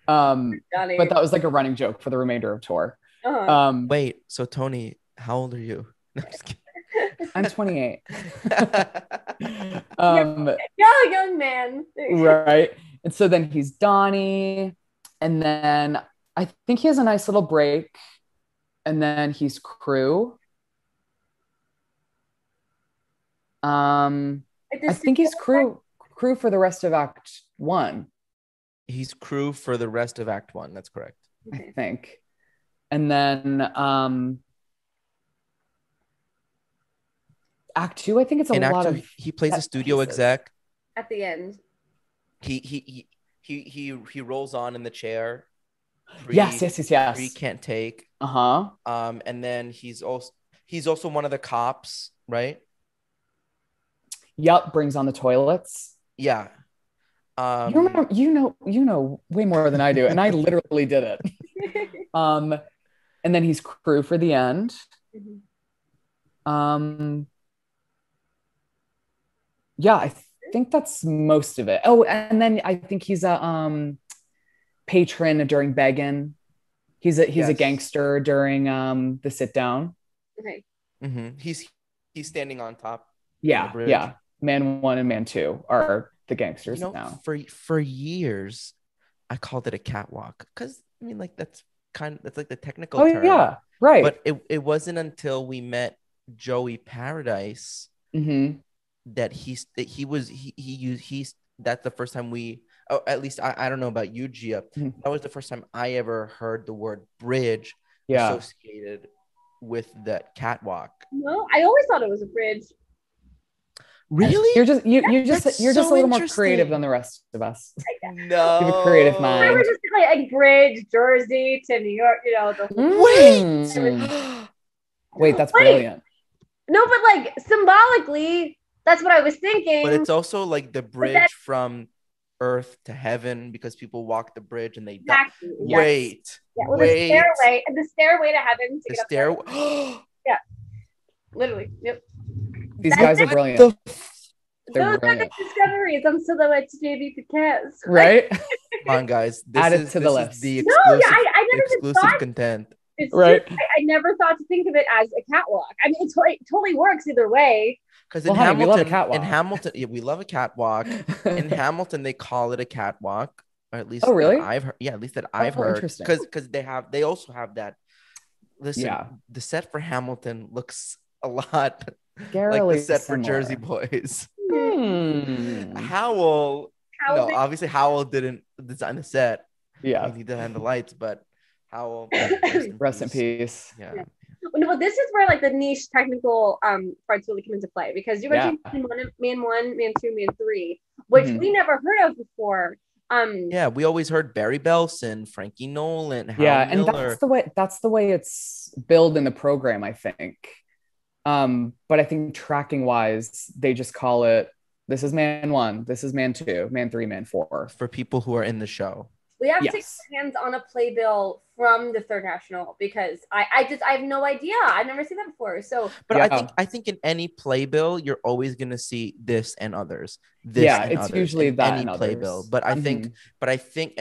Um, Johnny. but that was like a running joke for the remainder of tour. Uh-huh. Um, wait. So Tony, how old are you? No, I'm just kidding. I'm 28. um, yeah, young man. right. And so then he's Donnie, and then I think he has a nice little break, and then he's Crewe. Um, I think he's Crewe Crewe for the rest of Act One. He's Crewe for the rest of Act One. That's correct. I think. And then um Act Two, I think it's a In Act lot Two, of he plays a studio pieces. exec. at the end. He he he he he, he rolls on in the chair. yes, yes, yes, Three yes. can't take. Uh-huh. Um, and then he's also he's also one of the cops, right? Yup, brings on the toilets. Yeah. Um, you remember you know you know way more than I do, and I literally did it. Um and then he's Crewe for the end. Um yeah, I think that's most of it. Oh, and then I think he's a um patron during Beggin. He's a he's a gangster during um the sit down. okay. mhm. He's he's standing on top. Yeah, bridge. yeah. Man one and man two are the gangsters You know, now. for for years, I called it a catwalk because I mean, like that's kind of that's like the technical Oh term. yeah, right. But it, it wasn't until we met Joey Paradise Mhm. that he's that he was he he used he's that's the first time we oh at least I, I don't know about you Gia Mhm. that was the first time I ever heard the word bridge Yeah. associated with that catwalk. No, I always thought it was a bridge. Really? You're just you you just you're just so a little more creative than the rest of us. no. You have a creative I mind. was just like a bridge, Jersey to New York. You know the. Mm. Wait, that's Wait. brilliant. No, but like symbolically, that's what I was thinking. but it's also like the bridge that- from earth to heaven because people walk the bridge and they die. exactly. yes. Wait. Yeah, well, wait. the stairway, the stairway to heaven to The get up stairway. Literally. Yep. These guys are brilliant. The They're Those are the brilliant. discoveries on silhouettes JB Podcast. Right? Come on, guys. This Add it is, to the this list. Is the No, exclusive, yeah, I, I never even exclusive thought content. it's Right. true. I, I never thought to think of it as a catwalk. I mean, it, to- it totally works either way. Because Well, in honey, we love a Hamilton, catwalk. in Hamilton, yeah, we love a catwalk. in Hamilton, they call it a catwalk, or at least Oh, really? I've heard. Yeah, at least that oh, I've Oh, heard. interesting. Because because they have they also have that. Listen, Yeah. the set for Hamilton looks a lot Scarily like the set for. Jersey Boys. Hmm. Howell, How no, they- obviously Howell didn't design the set. Yeah. he designed the lights, but Howell. Rest in peace. Yeah. well, this is where like the niche technical um parts really come into play because you mentioned Yeah. man, one, man one, man two, man three, which Mhm. we never heard of before. Um, Yeah, we always heard Barry Belson, Frankie Nolan, Hal yeah, and Miller. that's the way that's the way it's billed in the program, I think. Um, but I think tracking wise, they just call it this is man one, this is man two, man three, man four. for people who are in the show. we have to take hands on a playbill from the third national because I, I just I have no idea. I've never seen that before. So But I think I think in any playbill, you're always gonna see this and others. This Yeah, and it's others usually in that any and playbill. But I think, Mhm. but I think,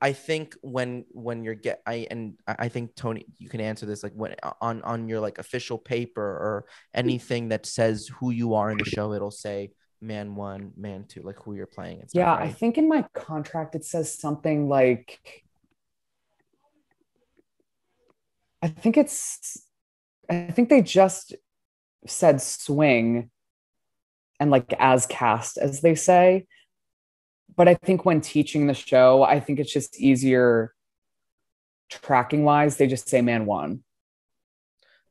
I think when when you're get I and I think Tony, you can answer this like when on on your like official paper or mm-hmm. anything that says who you are in the show, it'll say man one, man two, like who you're playing. Stuff, Yeah, I think in my contract it says something like I think it's I think they just said swing and like as cast as they say. But I think when teaching the show, I think it's just easier tracking wise, they just say man one.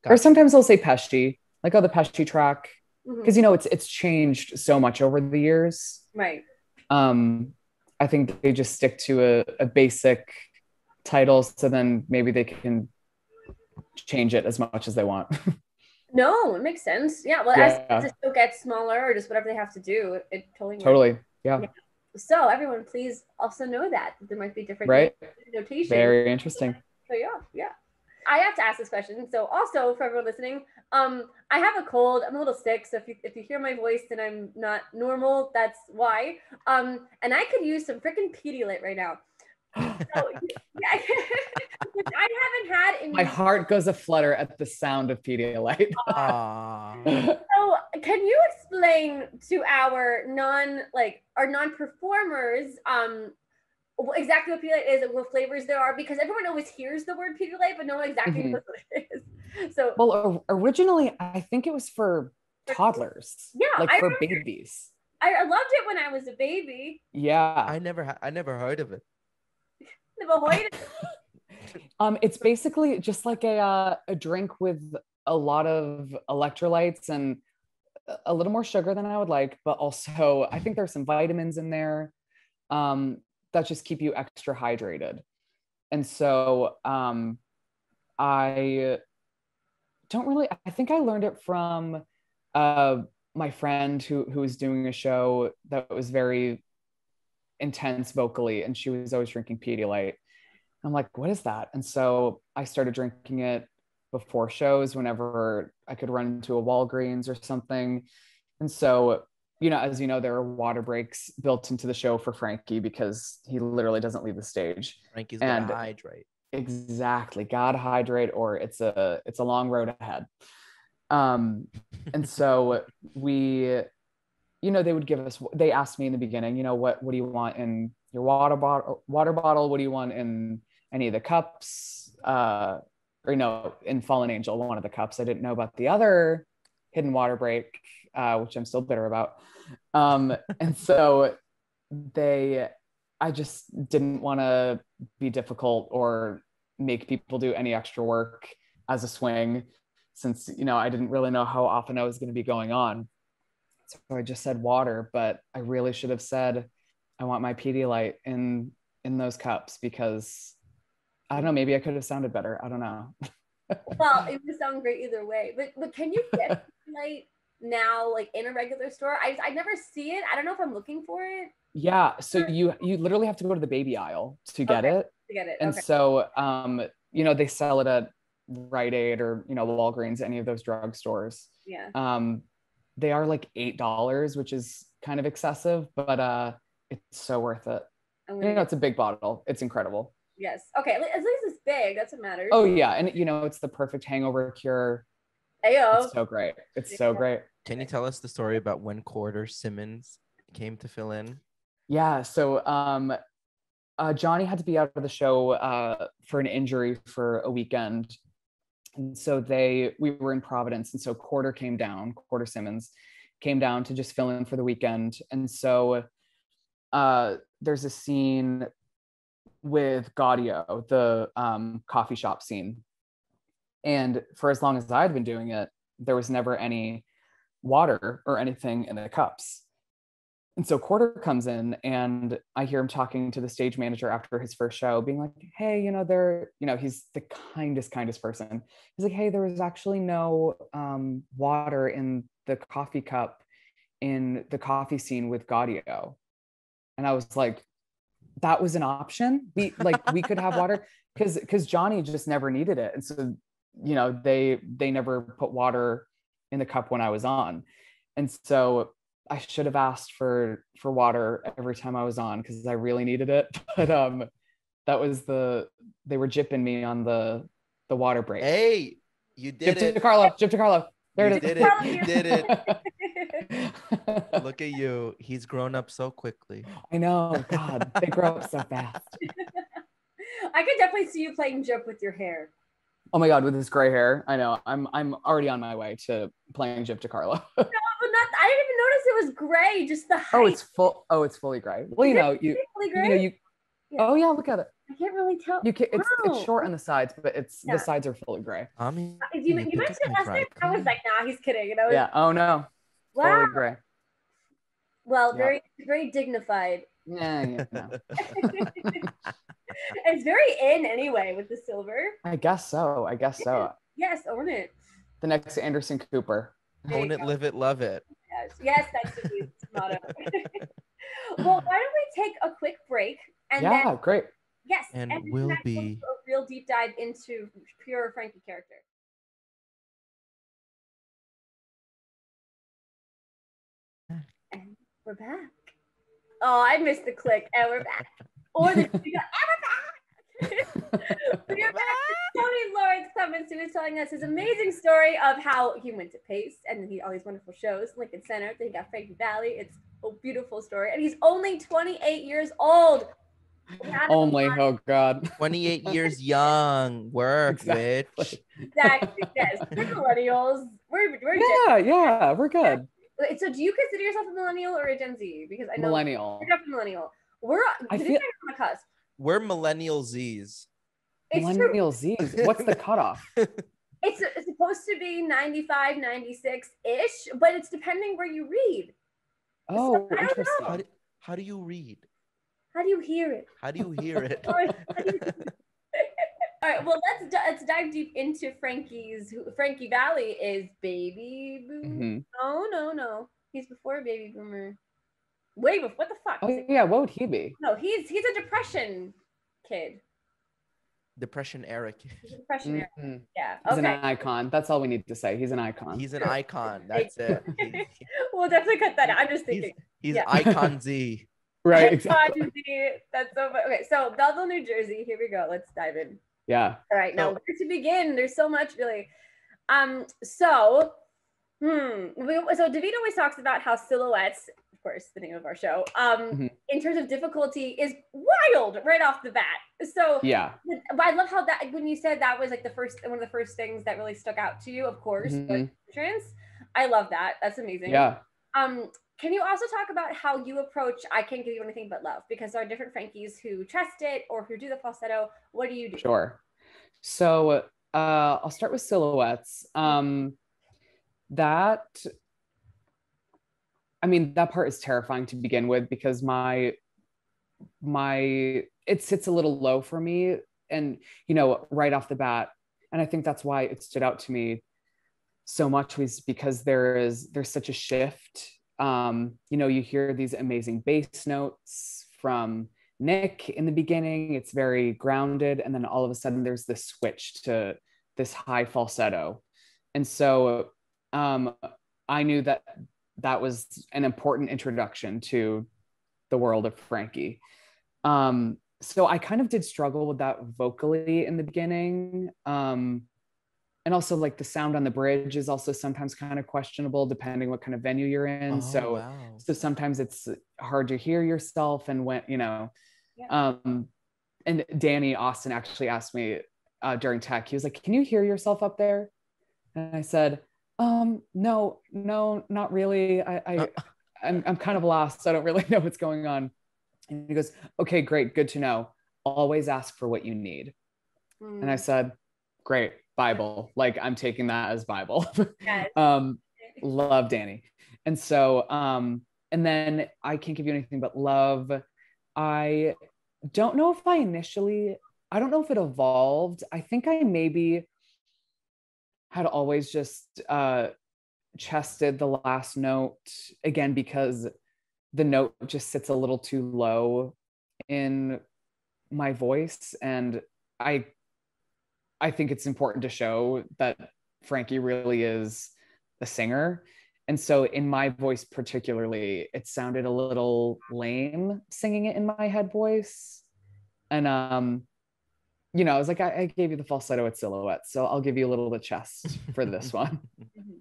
Or sometimes they'll say Pesci, like oh the Pesci track. Because you know it's it's changed so much over the years right. um i think they just stick to a, a basic title so then maybe they can change it as much as they want No, it makes sense. Yeah. Well, Yeah. as the show gets smaller or just whatever they have to do, it, it totally totally yeah Yeah. So everyone, please also know that there might be different right notation. very interesting So yeah, yeah. I have to ask this question. So also for everyone listening, um, I have a cold. I'm a little sick. So if you if you hear my voice and I'm not normal, that's why. Um, and I could use some freaking Pedialyte right now. So, yeah, which I haven't had in my heart goes a flutter at the sound of pedialyte Aw. So can you explain to our non like our non performers um exactly what Pedialyte is and what flavors there are because everyone always hears the word Pedialyte but no one exactly Mhm. knows what it is. So well o- originally i think it was for toddlers Yeah, like I for remember- babies I, I loved it when I was a baby. yeah I never ha- I never heard of it. Um, it's basically just like a uh, a drink with a lot of electrolytes and a- a little more sugar than I would like, but also I think there's some vitamins in there um, that just keep you extra hydrated. And so um, I don't really. I think I learned it from uh, my friend who who was doing a show that was very intense vocally, and she was always drinking Pedialyte. I'm like, what is that? And so I started drinking it before shows whenever I could run into a Walgreens or something. And so, you know, as you know, there are water breaks built into the show for Frankie because he literally doesn't leave the stage. Frankie's And- gotta hydrate. Exactly. Gotta hydrate or it's a it's a long road ahead. Um, and so we, you know, they would give us they asked me in the beginning, you know, what what do you want in your water bottle water bottle? What do you want in any of the cups? Uh or you know, in Fallen Angel, one of the cups. I didn't know about the other hidden water break, uh, which I'm still bitter about. Um, and so they I just didn't want to be difficult or make people do any extra work as a swing since you know I didn't really know how often I was going to be going on. So I just said water, but I really should have said I want my Pedialyte in in those cups because I don't know, maybe I could have sounded better. I don't know. Well, it would sound great either way. But but can you get Pedialyte now like in a regular store? I I never see it. I don't know if I'm looking for it Yeah, so you you literally have to go to the baby aisle to get Okay. it. to get it. and okay. so um you know they sell it at Rite Aid or you know Walgreens, any of those drugstores. Yeah. Um, they are like eight dollars, which is kind of excessive, but uh, it's so worth it. I'm You know, it's a big bottle. It's incredible. yes. Okay. At least it's big. That's what matters. Oh yeah, and you know, it's the perfect hangover cure. Ayo. It's so great. It's so great. Can you tell us the story about when Courter Simmons came to fill in? Yeah. So um, uh, Johnny had to be out of the show uh, for an injury for a weekend. And so they, we were in Providence. And so Courter came down, Courter Simmons came down to just fill in for the weekend. And so uh, there's a scene with Gaudio, the um, coffee shop scene. And for as long as I'd been doing it, there was never any water or anything in the cups. And so Courter comes in and I hear him talking to the stage manager after his first show, being like, hey, you know, there, you know, he's the kindest, kindest person. He's like, hey, there was actually no um, water in the coffee cup in the coffee scene with Gaudio. And I was like, that was an option. We like we could have water because because Johnny just never needed it. And so, you know, they they never put water in the cup when I was on. And so I should have asked for for water every time I was on because I really needed it. But um that was the they were jipping me on the the water break. Hey, you did Gyp did to it. Carlo, Gyp DeCarlo. There You it is. did it. You did it. Look at you. He's grown up so quickly. I know. God, they grow up so fast. I could definitely see you playing Gyp with your hair. Oh my god, with his gray hair. I know. I'm I'm already on my way to playing Gyp DeCarlo. But not, I didn't even notice it was gray. Just the oh, height. oh, it's full. Oh, it's fully gray. Well, you Is it know, you really you know you. Yeah. Oh yeah, look at it. I can't really tell. You can. It's Wow. it's short on the sides, but it's Yeah. the sides are fully gray. I mean, uh, you, you you mentioned it last dry night. I was like, nah, he's kidding. And I was, Yeah. Oh no, wow. fully gray. Well, Yeah. very, very dignified. Yeah, yeah. No. it's very in anyway with the silver. I guess so. I guess so. Yes, own it. The next Anderson Cooper. There Own it, go. live it, love it. Yes, yes, that's the new motto. well, why don't we take a quick break and yeah, then great. yes, And we'll next be- do a real deep dive into pure Frankie character. And we're back. Oh, I missed the click, and we're back. Or the we go, and we're back. we're back. Tony Lawrence Clements, who is telling us his amazing story of how he went to Pace and then he all these wonderful shows, Lincoln Center, then he got Frankie Valli. It's a beautiful story. And he's only 28 years old. We had Only. Oh God. 28 years young. Work, Exactly. bitch. Exactly. Yes. We're millennials. We're, we're Gen- Yeah, yeah, we're good. So do you consider yourself a millennial or a Gen Z? Because I know Millennial. you're definitely millennial. We're I I feel- on the cusp. We're millennial Z's. It's true. Millennial Z's. What's the cutoff? It's, it's supposed to be 95, 96 ish, but it's depending where you read. Oh, I don't know. interesting. How do, how do you read? How do you hear it? How do you hear it? Or how do you- All right, well let's let's dive deep into Frankie's. Frankie Valli is baby boom. Mhm. No, no, no. He's before baby boomer. Way before. What the fuck? Oh yeah, what would he be? No, he's he's a depression kid. Depression era kid. Depression era. Mhm. Yeah. He's Okay. an icon. That's all we need to say. He's an icon. He's an icon. That's it. He- we'll definitely cut that out. I'm just He's, thinking. he's Yeah. icon Z. right. Icon Exactly. Z. That's so fun. Okay, so Belleville, New Jersey. Here we go. Let's dive in. Yeah. All right, now So- where to begin? There's so much really. Um, so, hmm, we, so David always talks about how silhouettes, of course, the name of our show, um, Mhm. in terms of difficulty, is wild right off the bat. So, Yeah. but I love how that when you said that was like the first one of the first things that really stuck out to you. Of course, entrance. I love that. That's amazing. Yeah. Um, can you also talk about how you approach I can't give you anything but love? Because there are different Frankies who trust it or who do the falsetto. What do you do? Sure. So uh, I'll start with silhouettes. Um, that, I mean, that part is terrifying to begin with because my my it sits a little low for me, and you know, right off the bat, and I think that's why it stood out to me so much was because there is there's such a shift. Um, you know, you hear these amazing bass notes from Nick in the beginning. It's very grounded, and then all of a sudden there's this switch to this high falsetto. And so um, I knew that that was an important introduction to the world of Frankie. Um, so I kind of did struggle with that vocally in the beginning. Um, and also like the sound on the bridge is also sometimes kind of questionable depending what kind of venue you're in. Oh, so wow. so sometimes it's hard to hear yourself and when, you know, Yeah. um, and Danny Austin actually asked me uh, during tech, he was like, can you hear yourself up there? And I said, um, no, no, not really. I, I I'm, I'm kind of lost. I don't really know what's going on. And he goes, okay, great. Good to know. Always ask for what you need. Mm. And I said, great, Bible. Like I'm taking that as Bible. Yes. um, love Danny. And so, um, and then I can't give you anything but love. I don't know if I initially, I don't know if it evolved. I think I maybe had always just uh, chested the last note again because the note just sits a little too low in my voice. And I, I think it's important to show that Frankie really is a singer. And so, in my voice, particularly, it sounded a little lame singing it in my head voice. And, um, you know, I was like, I, I gave you the falsetto at silhouette, so I'll give you a little bit of chest for this one. Mhm.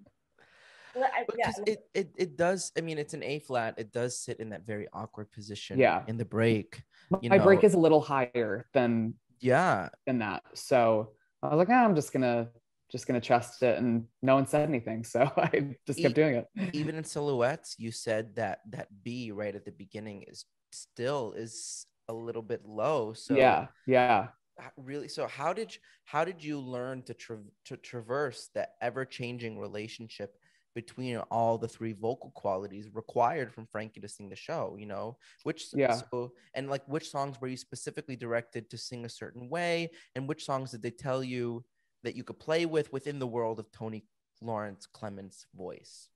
Well, I- yeah, Because it, it it does. I mean, it's an A flat. It does sit in that very awkward position. Yeah. In the break. You my break is a little higher than Yeah. than that. So I was like, ah, I'm just gonna just gonna chest it, and no one said anything, so I just kept E- doing it. Even in silhouettes, you said that that B right at the beginning is still is a little bit low. So yeah, yeah. Really so how did you, how did you learn to tra- to traverse that ever changing relationship between all the three vocal qualities required from Frankie to sing the show you know? Which Yeah. so and like which songs were you specifically directed to sing a certain way? And which songs did they tell you that you could play with within the world of Tony Lawrence Clements' voice?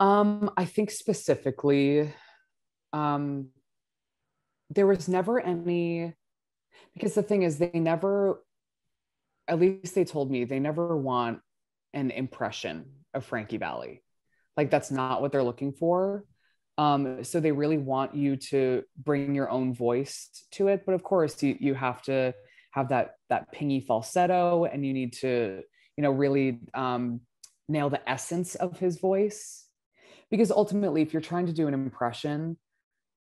Um, I think specifically, um, there was never any because the thing is they never at least they told me they never want an impression of Frankie Valli. Like that's not what they're looking for. Um, so they really want you to bring your own voice to it. But of course, you you have to have that that pingy falsetto, and you need to you know really um, nail the essence of his voice. Because ultimately, if you're trying to do an impression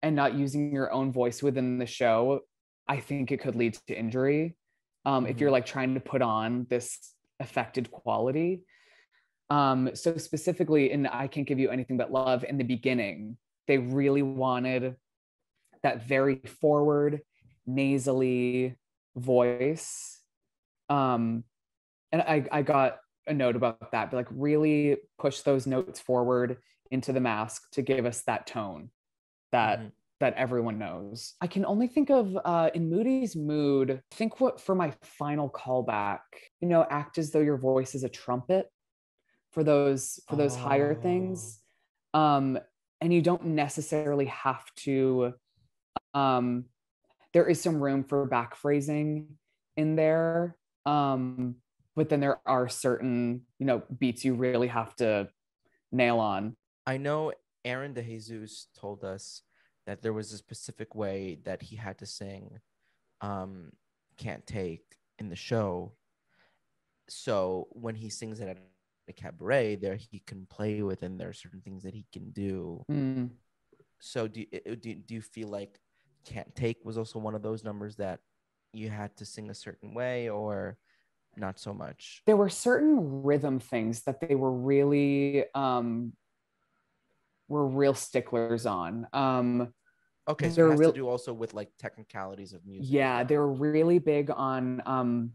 and not using your own voice within the show, I think it could lead to injury. Um, If you're like trying to put on this affected quality. Um, so specifically in I Can't Give You Anything But Love in the beginning, they really wanted that very forward, nasally voice. Um, and I, I got a note about that, but like really push those notes forward into the mask to give us that tone that Mhm. That everyone knows. I can only think of uh, in Moody's mood. Think what for my final callback. You know, act as though your voice is a trumpet for those for those higher things, um, and you don't necessarily have to. Um, there is some room for back phrasing in there, um, but then there are certain you know beats you really have to nail on. I know Aaron DeJesus told us that there was a specific way that he had to sing um, Can't Take in the show. So when he sings it at a cabaret, there he can play with and there are certain things that he can do. Mm. So do, you- do, do you feel like Can't Take was also one of those numbers that you had to sing a certain way or not so much? there were certain rhythm things that they were really um were real sticklers on um Okay, so They're it has real- to do also with like technicalities of music. yeah they were really big on um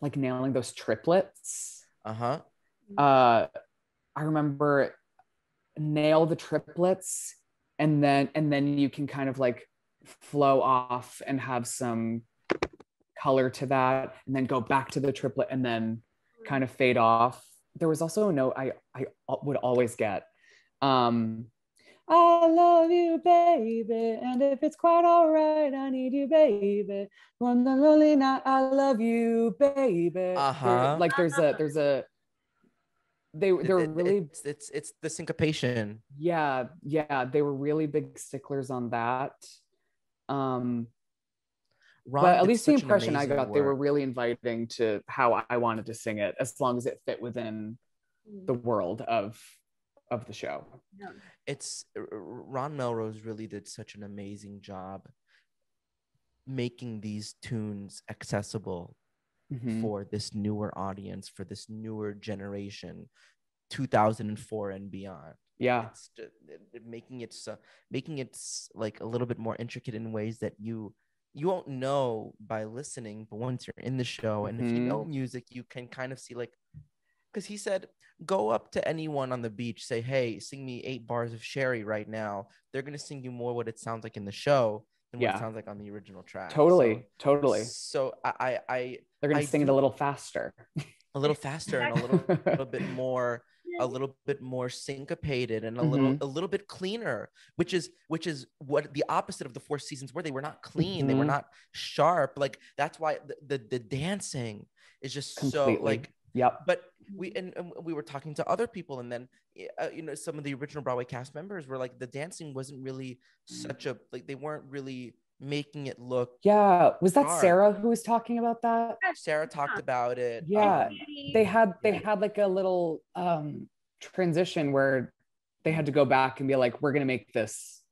like nailing those triplets uh-huh. uh i remember nail the triplets and then and then you can kind of like flow off and have some color to that and then go back to the triplet and then kind of fade off there was also a note i i would always get um I love you, baby. And if it's quite all right, I need you, baby. One the lonely night, I love you, baby. Uh-huh. Like there's a there's a they It- they're really it's, it's it's the syncopation. yeah yeah they were really big sticklers on that. Um, Ron but at least the impression I amazing got, they were really inviting to how I wanted to sing it, as long as it fit within the world of of the show. it's R- R- Ron Melrose really did such an amazing job making these tunes accessible Mhm. for this newer audience, for this newer generation, 2004 and beyond. Yeah, It's it- it- making it so, making it like a little bit more intricate in ways that you you won't know by listening, but once you're in the show and if you know music, you can kind of see like because he said go up to anyone on the beach say hey sing me eight bars of sherry right now. They're going to sing you more what it sounds like in the show than what it sounds like on the original track. Totally, so, totally. so i i, I They're gonna I sing it a little faster. a little faster and a little, a little bit more a little bit more syncopated and a little a little bit cleaner which is which is what the opposite of the four seasons were. They were not clean. They were Mhm. not sharp. Like that's why the the, the dancing is just so like yeah but we and, and we were talking to other people and then uh, you know some of the original broadway cast members were like the dancing wasn't really such a like they weren't really making it look Yeah. Was that Dark. Sarah who was talking about that? sarah talked about it Yeah. um, They had they had like a little um transition where they had to go back and be like, we're gonna make this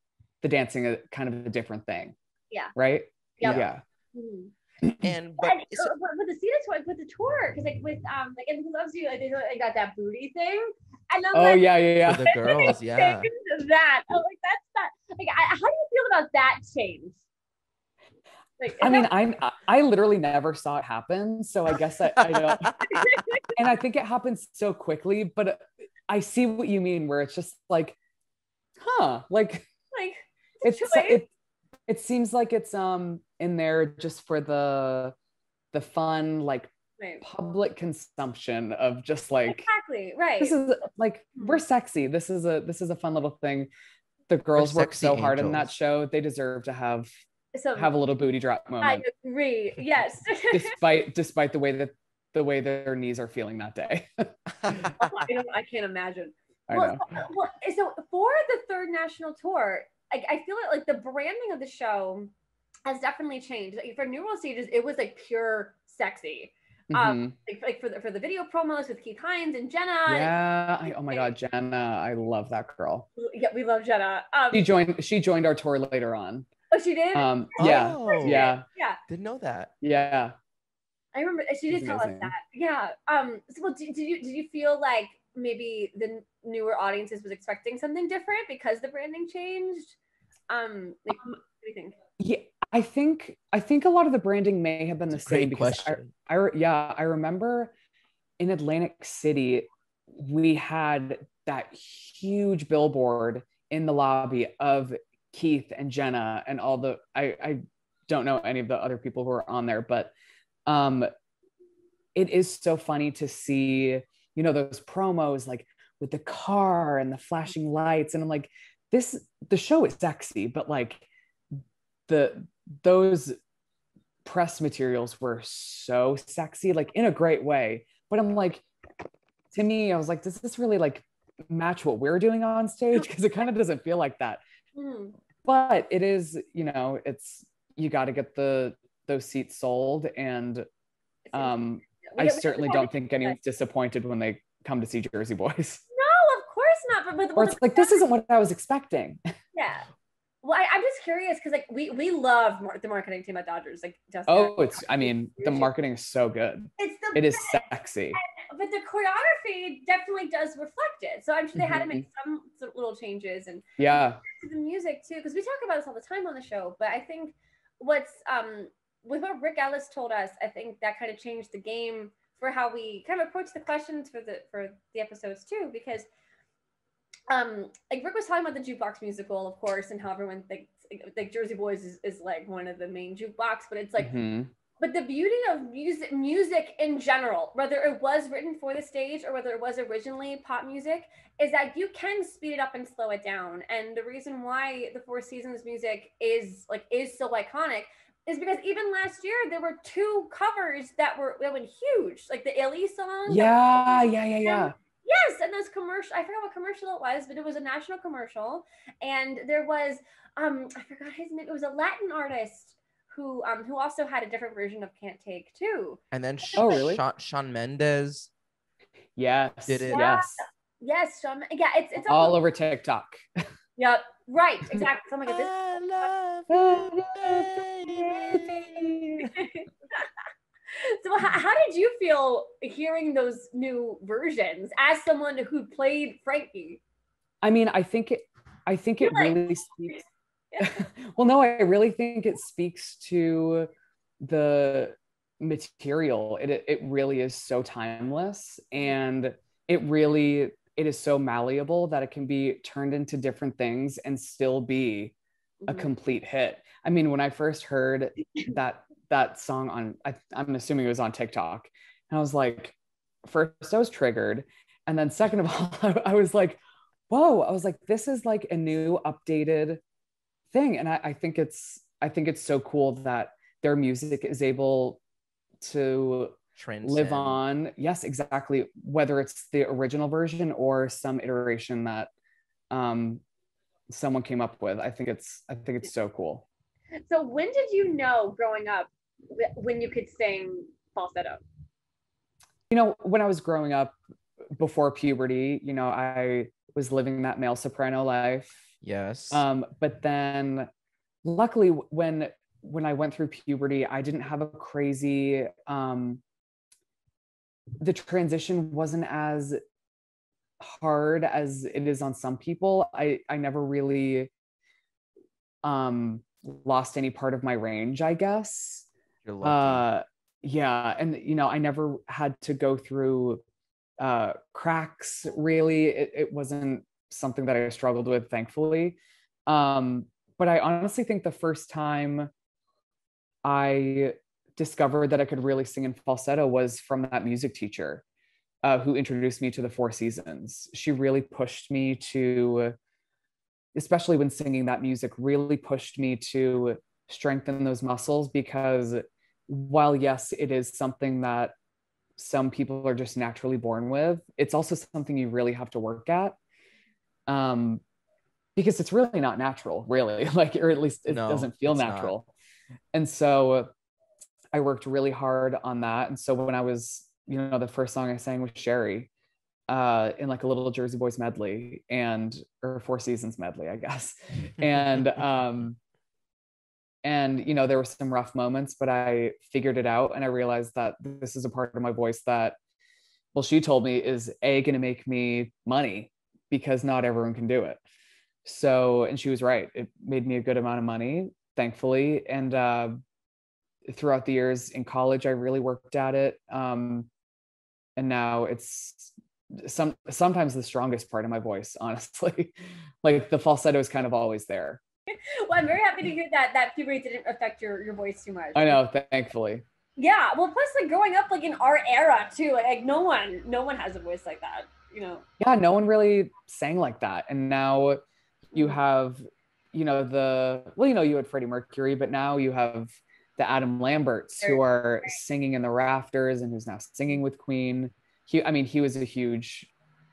the dancing a kind of a different thing. Yeah. Right? Yep. Yeah. Mhm. And but And, it's- uh, with the Cena tour, with the tour, because like with um like and who loves you, like they, they got that booty thing, and I'm Oh like, yeah, yeah, yeah. for the girls yeah that. I'm like, that's not like I, how do you feel about that change? Like, I mean, that- I I literally never saw it happen, so I guess I, I don't. and I think it happens so quickly, but I see what you mean, where it's just like, huh, like like it's it, it seems like it's um in there just for the the fun like right. public consumption of just like exactly right. this is like Hmm. we're sexy this is a this is a fun little thing the girls work sexy so hard in that show they deserve to have so have a little booty drop I moment agree. Yes. despite despite the way that the way their knees are feeling that day Oh, I, don't, I can't imagine. i well, know so- well, so for the third national tour, I, I feel like, like the branding of the show has definitely changed. Like for New World Stages, it was like pure sexy. Um, Mhm. Like, like for the for the video promos with Keith Hines and Jenna. yeah I, oh my god jenna i love that girl Yeah, we love Jenna. Um, she joined she joined our tour later on oh, she did. um yeah Oh, yeah yeah, didn't know that yeah I remember she did She's tell us that. Yeah. Um. So, well, did, did you did you feel like maybe the newer audiences was expecting something different because the branding changed? Um. Like, what do you think? yeah i think i think a lot of the branding may have been the a great same because I, I yeah, I remember in Atlantic City, we had that huge billboard in the lobby of Keith and Jenna and all the I I don't know any of the other people who are on there, but um it is so funny to see, you know, those promos like with the car and the flashing lights. And I'm like, this the show is sexy, but like the those press materials were so sexy, like in a great way. But I'm like, to me, I was like, does this really like match what we're doing on stage? Because it kind of doesn't feel like that. Hmm. But it is, you know, it's you got to get the those seats sold, and um, I certainly don't think anyone's disappointed when they come to see Jersey Boys. No, of course not. But, but Or it's like this isn't what I was expecting. yeah. Well, I, I'm just curious because like we we love mar- the marketing team at Dodgers. Like Justin. Oh, it's I mean, the marketing is so good. it's the It is best. sexy. but the choreography definitely does reflect it. So I'm sure they had to Mm-hmm. make some, some little changes and Yeah. the music too, because we talk about this all the time on the show. But I think what's um with what Rick Ellis told us, I think that kind of changed the game for how we kind of approach the questions for the for the episodes too, because um like Rick was talking about the jukebox musical, of course, and how everyone thinks like Jersey Boys is, is like one of the main jukebox, but it's like Mhm. but the beauty of music music in general whether it was written for the stage or whether it was originally pop music is that you can speed it up and slow it down and the reason why the four seasons music is like is so iconic is because even last year there were two covers that were that went huge like the Illy song yeah yeah yeah yeah Yes, and those commercial. I forgot what commercial it was, but it was a national commercial, and there was um I forgot his name. It was a Latin artist who um who also had a different version of Can't Take too. And then Oh, really? Shawn, Shawn Mendes. yes Did it- yes Yes, Shawn. Yeah, it's it's all over tiktok Yep, right, exactly. So I'm like, this. I love you, baby. so how, how did you feel hearing those new versions as someone who played Frankie? I mean, I think it. I think it like- really speaks. well, no, I really think it speaks to the material. It it really is so timeless, and it really it is so malleable that it can be turned into different things and still be a Mhm. complete hit. I mean, when I first heard that that song on, I, I'm assuming it was on TikTok, and I was like, first I was triggered, and then second of all, I, I was like, whoa! I was like, this is like a new updated thing, and I, I think it's I think it's so cool that their music is able to Transcend. live on. Yes, exactly. Whether it's the original version or some iteration that um, someone came up with, I think it's I think it's so cool. So when did you know growing up wh- when you could sing falsetto? You know, when I was growing up before puberty, you know, I was living that male soprano life. Yes. Um, but then luckily when when I went through puberty, I didn't have a crazy um the transition wasn't as hard as it is on some people. I I never really um lost any part of my range, I guess. Uh yeah, and you know, I never had to go through uh cracks really. It, it wasn't something that I struggled with, thankfully. Um, but I honestly think the first time I discovered that I could really sing in falsetto was from that music teacher uh, who introduced me to the Four Seasons. She really pushed me to, especially when singing that music, really pushed me to strengthen those muscles because while, yes, it is something that some people are just naturally born with, it's also something you really have to work at. Um, because it's really not natural, really, like, or at least it No, doesn't feel it's not. natural. And so I worked really hard on that. And so when I was, you know, the first song I sang was Sherry uh, in like a little Jersey Boys medley and, or Four Seasons medley, I guess. And, um, and, you know, there were some rough moments, but I figured it out and I realized that this is a part of my voice that, well, she told me is A, going to make me money because not everyone can do it. So, and she was right. It made me a good amount of money, thankfully. And, uh, throughout the years in college i really worked at it um, and now it's some sometimes the strongest part of my voice honestly like the falsetto is kind of always there Well, I'm very happy to hear that that puberty didn't affect your your voice too much. i know thankfully Yeah. Well, plus like growing up like in our era too, like, like no one no one has a voice like that. You know. yeah no one really sang like that and now you mm-hmm. have you know the well you know you had freddie mercury but now you have the adam lamberts who are singing in the rafters and who's now singing with queen he i mean he was a huge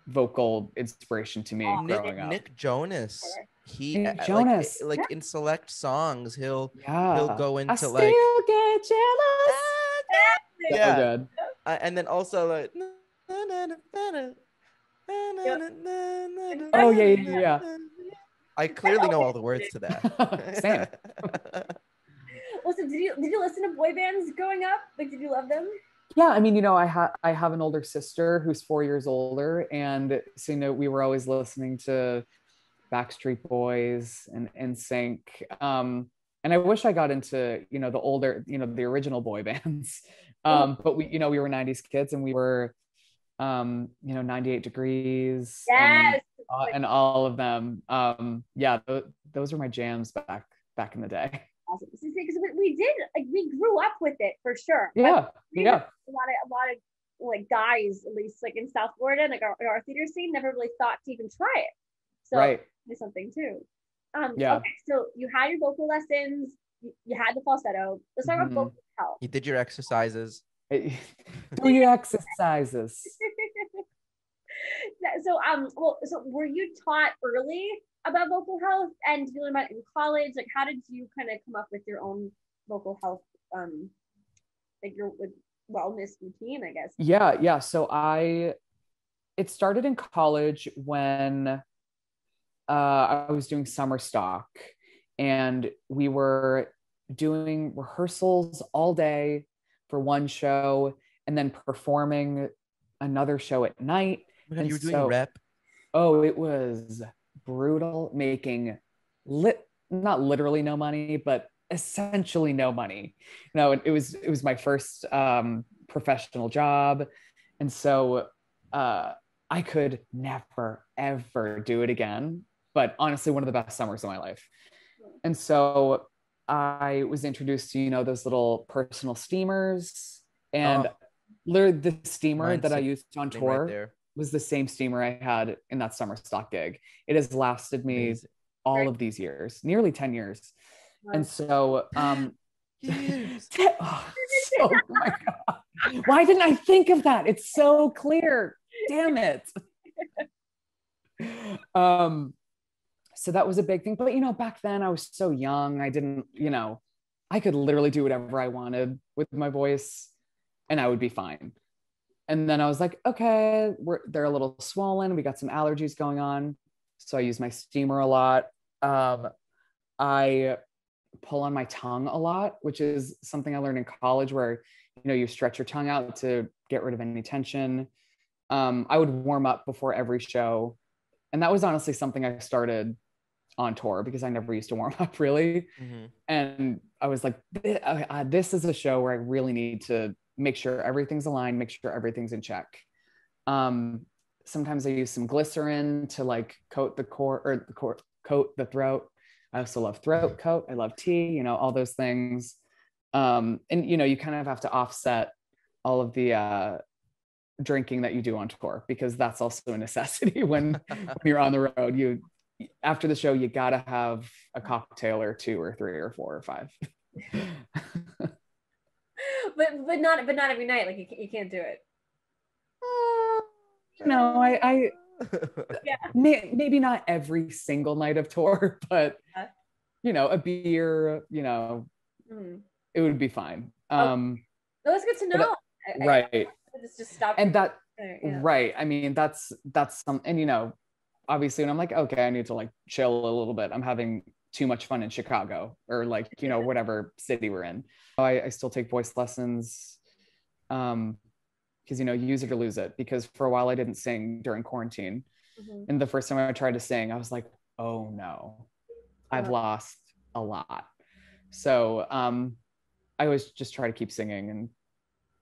vocal inspiration to me Oh, Nick, growing up Nick Jonas. He Nick uh, like, Jonas. like, in select songs, he'll yeah he'll go I into still like get jealous. yeah, So good. uh, and then also like Oh, yeah, yeah, yeah. I clearly know all the words to that. Same. Well, so did you did you listen to boy bands growing up? Like, did you love them? Yeah, I mean, you know, I have I have an older sister who's four years older, and so you know, we were always listening to Backstreet Boys and NSYNC. Um, and I wish I got into you know the older, you know, the original boy bands. Um, but we, you know, we were '90s kids, and we were, um, you know, 98 Degrees. and- Yes. uh, and all of them. Um, yeah, th- those are my jams back back in the day. Awesome. Because we, did like we grew up with it for sure. Yeah. we Yeah. A lot of a lot of like guys, at least like in South Florida, like our, our theater scene, never really thought to even try it. So Right. It's something too. Um, Yeah. Okay, so you had your vocal lessons. You, you had the falsetto. Let's talk Mhm. about vocal health. You did your exercises. Do your exercises. So um well so were you taught early about vocal health and did you learn about it in college like how did you kind of come up with your own vocal health um like your with wellness routine i guess Yeah, yeah. So I it started in college when uh, I was doing summer stock and we were doing rehearsals all day for one show and then performing another show at night. Oh God, And you were doing so- rep. Oh, it was brutal making lit not literally no money, but essentially no money. You know, it, it was it was my first um professional job. And so uh I could never ever do it again. But honestly, one of the best summers of my life. And so I was introduced to, you know, those little personal steamers and Oh. literally the steamer Mine's that I used on tour right there. was the same steamer I had in that summer stock gig. It has lasted me Amazing. all Right. of these years, nearly 10 years. And so, um, Years. oh, so, oh my God. Why didn't I think of that? It's so clear. Damn it. Um, so that was a big thing. But, you know, back then I was so young. I didn't, you know, I could literally do whatever I wanted with my voice and I would be fine. And then I was like, okay, we're, they're a little swollen. We got some allergies going on. So I use my steamer a lot. Um, I pull on my tongue a lot, which is something I learned in college where, you know, you stretch your tongue out to get rid of any tension. Um, I would warm up before every show. And that was honestly something I started on tour because I never used to warm up really Mhm. and I was like, "Th- uh, uh, this is a show where I really need to make sure everything's aligned, make sure everything's in check. Um, sometimes I use some glycerin to like coat the core or the core, coat the throat. I also love throat coat. I love tea, you know, all those things. Um, and you know, you kind of have to offset all of the uh, drinking that you do on tour because that's also a necessity when, when you're on the road. You after the show, you gotta have a cocktail or two or three or four or five. but but not but not every night like you, ca- you can't do it no, I, I yeah may, maybe not every single night of tour, but Yeah. you know, a beer, you know, mm. it would be fine. Oh. Um, well, that's good to uh, know I- I- right. I just just stop And that there, yeah. right. I mean, that's that's some and you know, obviously when I'm like, okay, I need to like chill a little bit. I'm having too much fun in Chicago or like, you know, whatever city we're in. I, I still take voice lessons. Um, because you know, you use it or lose it. Because for a while I didn't sing during quarantine. Mhm. And the first time I tried to sing, I was like, oh no, I've lost a lot. So um, I always just try to keep singing and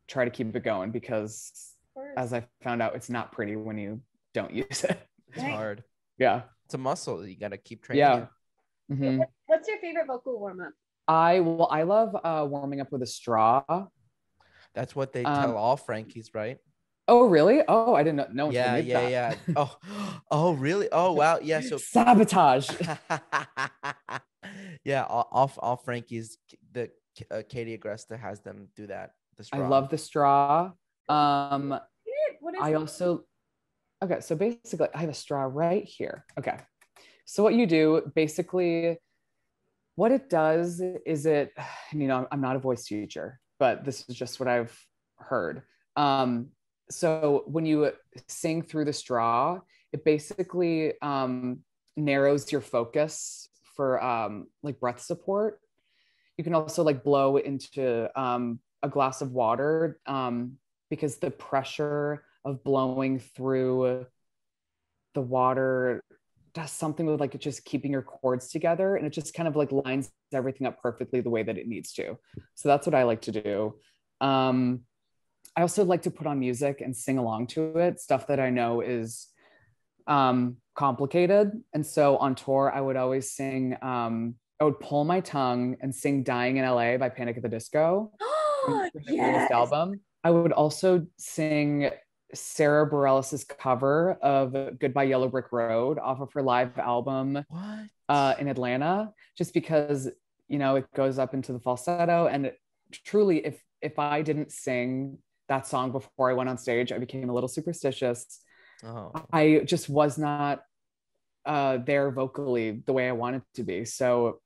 try to keep it going because as I found out, it's not pretty when you don't use it. It's Right. hard. Yeah. It's a muscle. You got to keep training. Yeah. it. Mhm. What's your favorite vocal warm-up I well, I love uh, warming up with a straw. That's what they Um, tell all Frankies, right? Oh, really? Oh, I didn't know. No one yeah, told me yeah, that. yeah. Oh, oh, really? Oh, wow. Yeah. So sabotage. yeah, all, all, all Frankie's the uh, Katie Agresta has them do that. The straw. I love the straw. Um, what is I it? also okay, so basically I have a straw right here. Okay. So what you do basically what it does is it you know I'm not a voice teacher, but this is just what I've heard. Um so when you sing through the straw, it basically um narrows your focus for um like breath support. You can also like blow into um a glass of water um because the pressure of blowing through the water does something with like just keeping your chords together and it just kind of like lines everything up perfectly the way that it needs to so that's what i like to do um i also like to put on music and sing along to it stuff that i know is um complicated and so on tour i would always sing um I would pull my tongue and sing Dying in LA by Panic at the Disco yes. album. I would also sing Sara Bareilles' cover of Goodbye Yellow Brick Road off of her live album What? uh, in Atlanta, just because you know it goes up into the falsetto. And it- truly, if if I didn't sing that song before I went on stage, I became a little superstitious. oh. I just was not uh, there vocally the way I wanted to be. So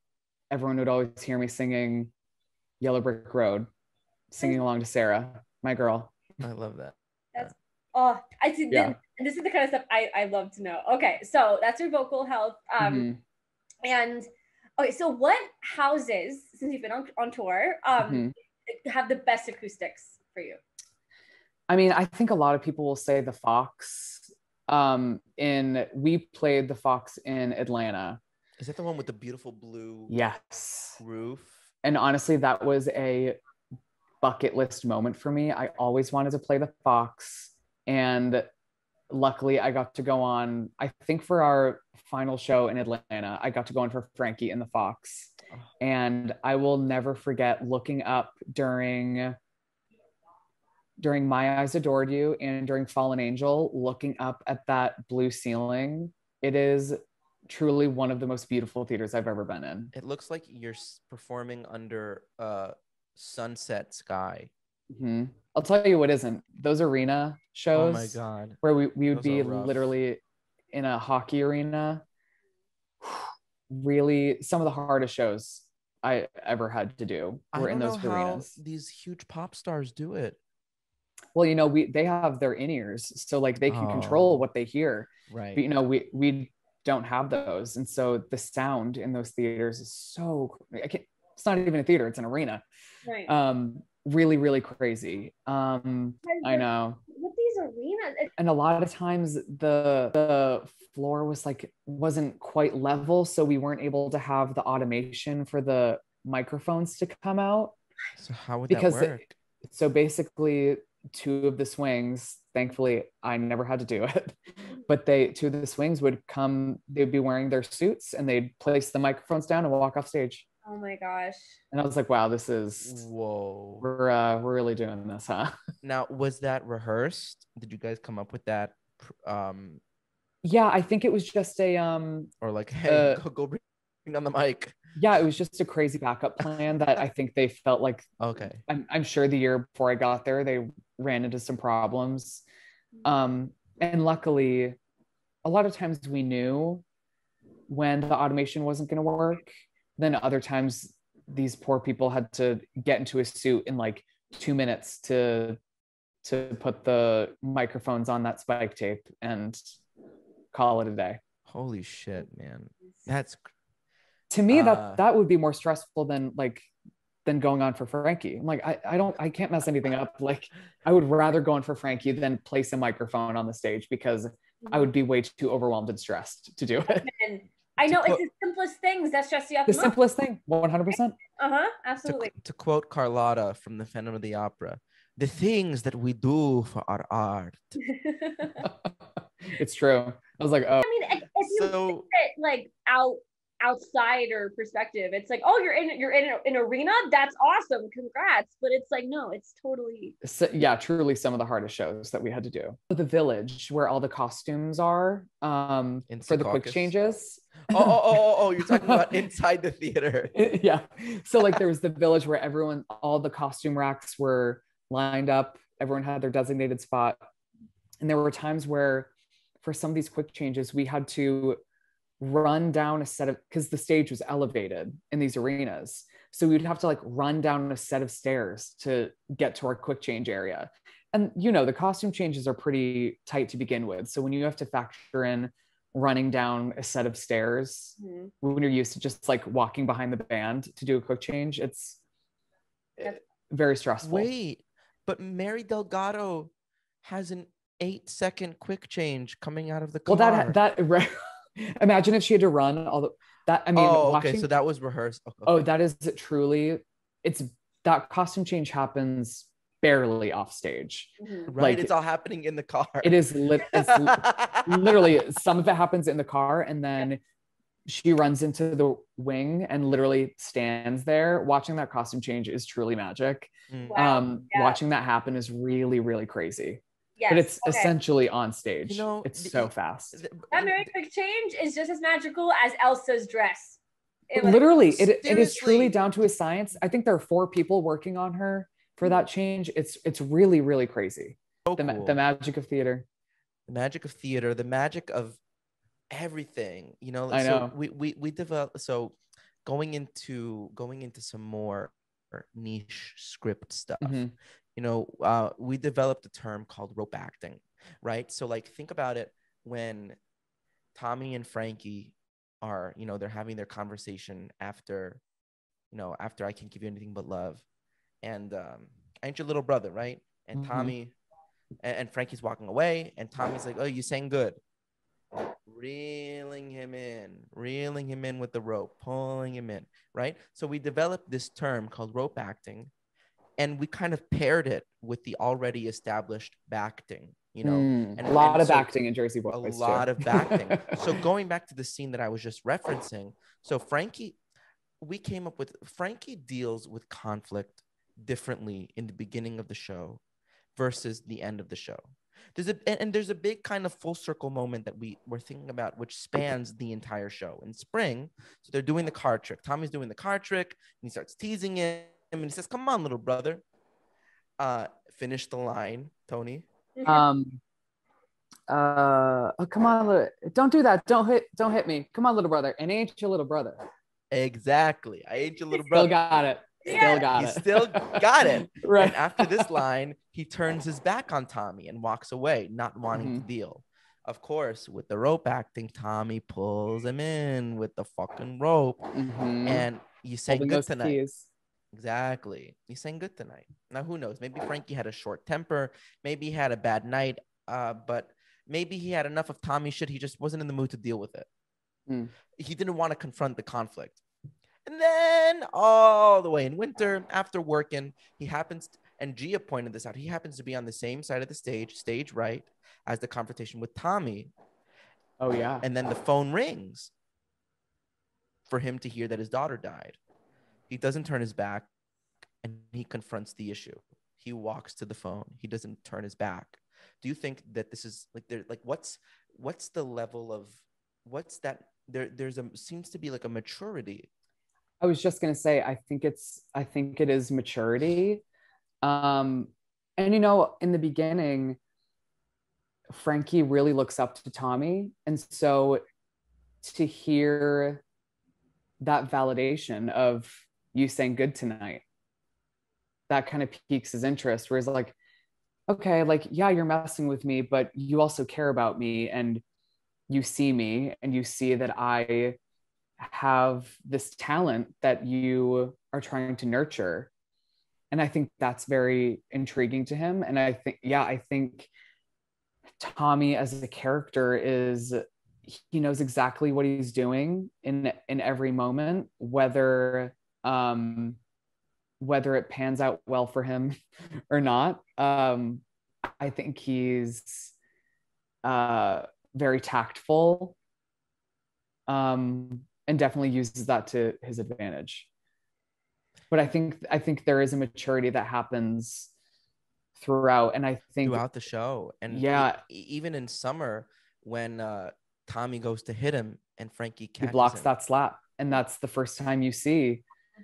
everyone would always hear me singing Yellow Brick Road, singing along to Sara, my girl. I love that. Oh, I see. Yeah. This is the kind of stuff I, I love to know. Okay, so that's your vocal health. Um, Mhm, and okay, so what houses, since you've been on, on tour, um, mhm. have the best acoustics for you? I mean, I think a lot of people will say the Fox. Um, in we played the Fox in Atlanta. Is that the one with the beautiful blue Yes. roof? And honestly, that was a bucket list moment for me. I always wanted to play the Fox. And luckily, I got to go on, I think for our final show in Atlanta, I got to go on for Frankie and the Fox. And I will never forget looking up during during My Eyes Adored You and during Fallen Angel, looking up at that blue ceiling. It is truly one of the most beautiful theaters I've ever been in. It looks like you're performing under a sunset sky. Mhm. I'll tell you what isn't. Those arena shows Oh my god. where we, we would Those be literally in a hockey arena. Really, some of the hardest shows I ever had to do I were don't in those know how arenas. these huge pop stars do it. Well, you know, we they have their in ears, so like they can Oh. control what they hear. Right. But you know, we we don't have those, and so the sound in those theaters is so. I can't, it's not even a theater; it's an arena. Right. Um, really, really crazy. Um, I know. With these arenas, it, and a lot of times the the floor was like wasn't quite level so we weren't able to have the automation for the microphones to come out so how would because that it- work? so basically two of the swings thankfully i never had to do it but they two of the swings would come they'd be wearing their suits and they'd place the microphones down and walk off stage oh my gosh. and i was like wow this is Whoa. we're uh, we're really doing this huh Now, was that rehearsed? Did you guys come up with that? Um, yeah i think it was just a um or like, hey, Uh, go, go bring down the mic. yeah it was just a crazy backup plan that i think they felt like Okay. I'm, I'm sure the year before I got there, they ran into some problems. Um, and luckily, a lot of times we knew when the automation wasn't going to work. Then other times, these poor people had to get into a suit in like two minutes to to put the microphones on that spike tape and call it a day. Holy shit, man. That's To me, Uh, that that would be more stressful than like than going on for Frankie. I'm like, I, I don't I can't mess anything up. Like I would rather go on for Frankie than place a microphone on the stage because I would be way too overwhelmed and stressed to do it. And I know To it's the simplest things that stress you out The the most. simplest thing, 100%. Uh huh. to, Absolutely. to quote Carlotta from the Phantom of the Opera, the things that we do for our art. it's true. I was like, oh, I mean, if, if you So look at like out outsider perspective, it's like, oh, you're in you're in an arena. That's awesome. Congrats. But it's like, no, it's totally. so, yeah, truly some of the hardest shows that we had to do. The village where all the costumes are um, In for the quick changes. Oh, oh, oh, oh, oh, you're talking about inside the theater. yeah. So like there was the village where everyone, all the costume racks were lined up. Everyone had their designated spot. And there were times where for some of these quick changes, we had to run down a set of because the stage was elevated in these arenas. So we'd have to like run down a set of stairs to get to our quick change area. And you know, the costume changes are pretty tight to begin with. So when you have to factor in running down a set of stairs Mhm. when you're used to just like walking behind the band to do a quick change, it's Yep. very stressful. Wait, but Mary Delgado has an eight second quick change coming out of the car. well, that that right. Imagine if she had to run all the that. I mean, oh, watching, okay. So that was rehearsed. Okay. oh, that is it truly. It's that costume change happens barely off stage. Mhm. right. like- it's all happening in the car. It is lit. It's li- literally some of it happens in the car, and then she runs into the wing and literally stands there. Watching that costume change is truly magic. Mm. Wow. Um, yeah. watching that happen is really, really crazy. Yes. But it's okay. essentially on stage. You know, it's the- so fast. Th- that very quick change is just as magical as Elsa's dress. It literally it, it is truly down to a science i think there are four people working on her for that change it's it's really really crazy so the, cool. the magic of theater the magic of theater, the magic of everything. You know, I so know. we we we develop so going into going into some more niche script stuff. Mhm. You know, uh, we developed a term called rope acting, right? So like think about it when Tommy and Frankie are, you know, they're having their conversation after, you know, after I can't give you anything but love, and um, I ain't your little brother, right? And Mhm. Tommy and, and Frankie's walking away, and Tommy's like, "Oh, you sang good." Reeling him in, reeling him in with the rope, pulling him in, right? So we developed this term called rope acting, and we kind of paired it with the already established backting, you know, Mm, and- a lot and of so- acting in jersey boys a lot too. of backing. so going back to the scene that I was just referencing, so Frankie, we came up with Frankie deals with conflict differently in the beginning of the show versus the end of the show. There's a and, and there's a big kind of full circle moment that we were thinking about, which spans the entire show. In spring, so they're doing the card trick. Tommy's doing the card trick, and he starts teasing him, and he says, "Come on, little brother." Uh, finish the line, Tony. um uh oh, come on little, don't do that don't hit don't hit me come on little brother and ain't your little brother Exactly. I ain't your little brother. still brother. got it still Yeah. got he it still got it. right And after this line, he turns his back on Tommy and walks away, not wanting Mm-hmm. to deal. Of course, with the rope acting, Tommy pulls him in with the fucking rope. Mhm. And you sang Holding good those tonight. keys. Exactly. You sang good tonight. Now, who knows? Maybe Frankie had a short temper. Maybe he had a bad night. Uh, but maybe he had enough of Tommy shit. He just wasn't in the mood to deal with it. Mm. He didn't want to confront the conflict. And then all the way in winter, after working, he happens, and Gia pointed this out, he happens to be on the same side of the stage, stage right, as the confrontation with Tommy. oh yeah And then the phone rings for him to hear that his daughter died. He doesn't turn his back and he confronts the issue. He walks to the phone. He doesn't turn his back. Do you think that this is like there like what's what's the level of what's that there there's a seems to be like a maturity. I was just gonna say, I think it's, I think it is maturity. Um, and you know, in the beginning, Frankie really looks up to Tommy, and so to hear that validation of you saying good tonight, that kind of piques his interest. Where he's like, okay, like yeah, you're messing with me, but you also care about me, and you see me, and you see that I have this talent that you are trying to nurture. And i think that's very intriguing to him. And i think yeah i think tommy as a character is he knows exactly what he's doing in in every moment whether um whether it pans out well for him or not. Um i think he's uh very tactful. Um and definitely uses that to his advantage but i think i think there is a maturity that happens throughout and i think throughout the show. And Yeah. e- even in summer when uh Tommy goes to hit him and Frankie he blocks him. that slap and that's the first time you see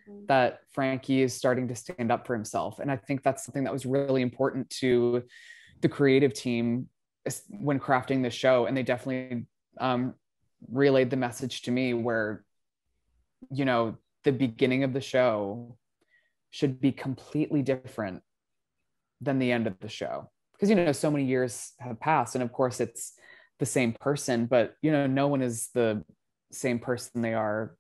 Mhm. that frankie is starting to stand up for himself and i think that's something that was really important to the creative team when crafting the show and they definitely um, relayed the message to me where you know the beginning of the show should be completely different than the end of the show. Because you know so many years have passed and of course it's the same person but you know no one is the same person they are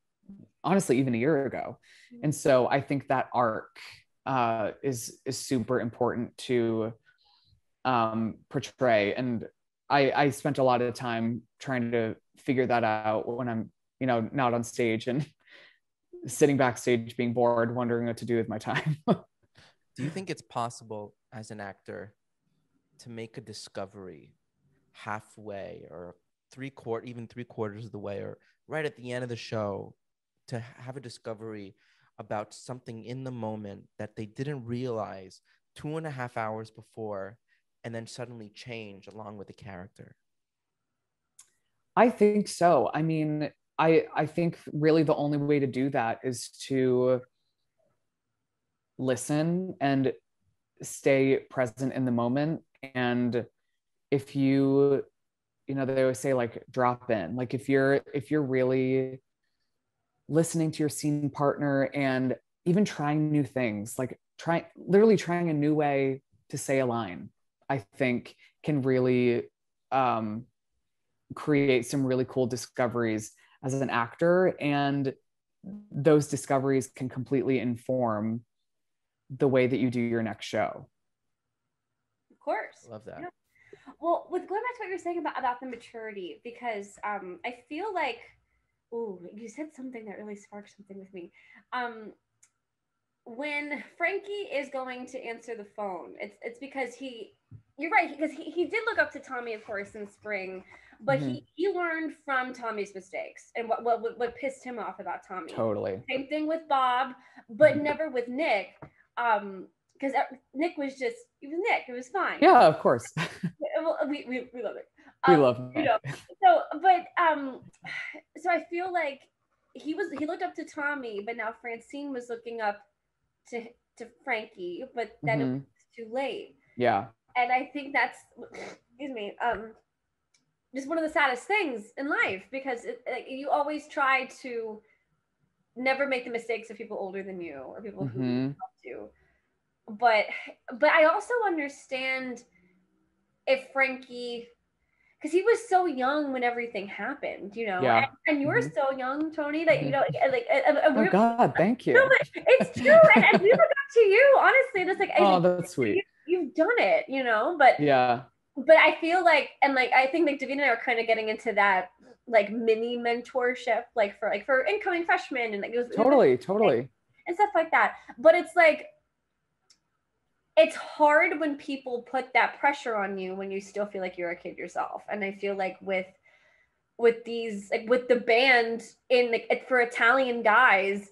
honestly even a year ago. And so i think that arc uh, is is super important to um, portray. And I, I spent a lot of time trying to figure that out when i'm you know not on stage and sitting backstage being bored wondering what to do with my time Do you think it's possible as an actor to make a discovery halfway or three quarter, even three quarters of the way, or right at the end of the show, to have a discovery about something in the moment that they didn't realize two and a half hours before, and then suddenly change along with the character. I think so. I mean, I I think really the only way to do that is to listen and stay present in the moment and if you you know they always say like drop in like if you're if you're really listening to your scene partner and even trying new things like trying literally trying a new way to say a line i think can really um, create some really cool discoveries as an actor and those discoveries can completely inform the way that you do your next show Of course. Love that. Yeah. Well, with going back to what you're saying about, about the maturity, because um, I feel like, oh you said something that really sparked something with me. Um, when Frankie is going to answer the phone, it's it's because he, you're right, because he, he did look up to Tommy, of course, in spring, but he he learned from Tommy's mistakes and what what what pissed him off about Tommy. totally Same thing with Bob, but Mhm. never with Nick. Um, because Nick was just he was Nick. It was fine. yeah of course Well, we, we, we love it. we Um, love you Nick. know, so but um so I feel like he was he looked up to Tommy, but now Francine was looking up to to Frankie, but then it Mhm. was too late. yeah And I think that's excuse me, um just one of the saddest things in life because it, like, you always try to never make the mistakes of people older than you or people who Mhm. helped you. But but I also understand if Frankie because he was so young when everything happened, you know. Yeah. And, and you were Mhm. so young, Tony, that you know, like, and, and oh god thank you no, it's true, and, we look up to you, honestly. Just like oh think that's sweet you've done it, you know. But yeah but I feel like, and like I think like Davina and I are kind of getting into that like mini mentorship, like for like for incoming freshmen and like it was totally totally and stuff like that. But it's like it's hard when people put that pressure on you when you still feel like you're a kid yourself. And I feel like with with these like with the band in like for Italian guys,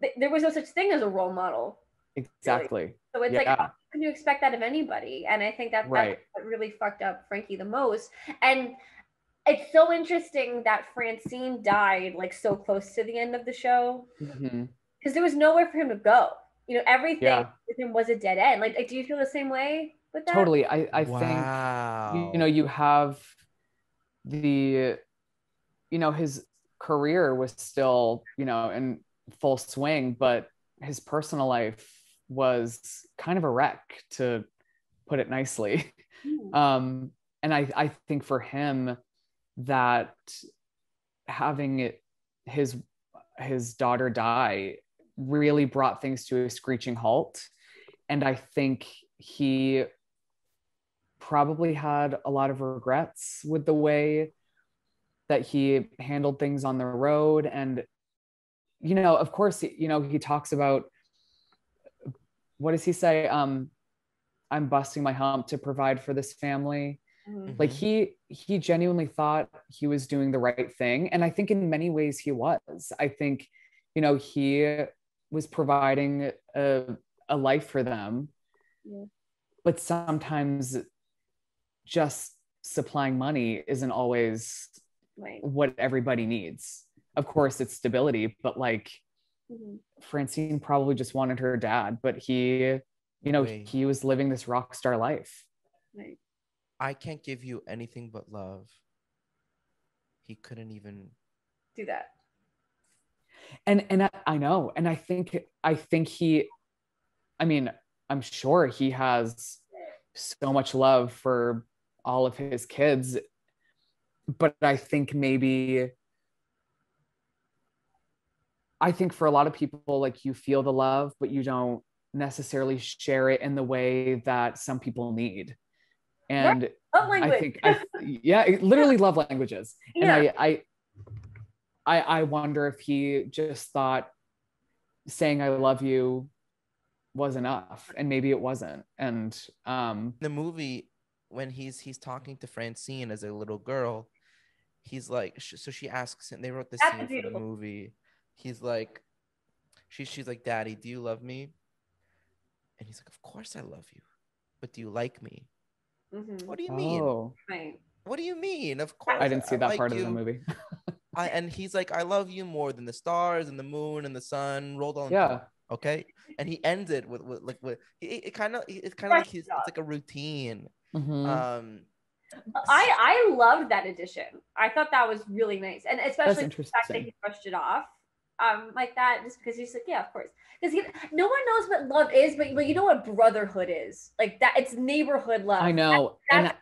th- there was no such thing as a role model. exactly So it's like Yeah. how can you expect that of anybody? And I think that Right. that's what really fucked up Frankie the most. And it's so interesting that Francine died like so close to the end of the show mm-hmm. because there was nowhere for him to go. You know, everything Yeah. with him was a dead end. Like, like, do you feel the same way with that? totally i i think you know you have the you know his career was still you know in full swing but his personal life was kind of a wreck to put it nicely. Hmm. um and i i think for him that having his his daughter die really brought things to a screeching halt. And i think he probably had a lot of regrets with the way that he handled things on the road. And you know of course you know he talks about what does he say um i'm busting my hump to provide for this family Mhm. like he he genuinely thought he was doing the right thing and i think in many ways he was i think you know he was providing a, a life for them Yeah. but sometimes just supplying money isn't always Right. what everybody needs of course it's stability but like Mhm. francine probably just wanted her dad but he you know Wait. he was living this rock star life Right. I can't give you anything but love. He couldn't even. Do that. and and I, I know and i think i think he i mean i'm sure he has so much love for all of his kids but i think maybe i think for a lot of people like you feel the love but you don't necessarily share it in the way that some people need and language. I think, I, yeah, it- literally love languages. yeah. And I, I, I, I wonder if he just thought saying "I love you" was enough, and maybe it wasn't. And um, the movie when he's he's talking to Francine as a little girl, he's like, so she asks him. They wrote this That's scene for the movie. He's like, she's she's like, Daddy, do you love me? And he's like, Of course I love you, but do you like me? Mhm. What do you mean? Oh, Right. What do you mean? Of course I didn't see that like part of the movie. I, and he's like, I love you more than the stars and the moon and the sun rolled on. yeah. Okay. And he ends it with, with like with it, it kind of it's kind of like Fresh his, it's like a routine. Mhm. Um, I I loved that addition. I thought that was really nice, and especially the fact that he brushed it off, um, like that, just because he's like, yeah, of course, because no one knows what love is, but but you know what brotherhood is, like that. It's neighborhood love. I know. That's, and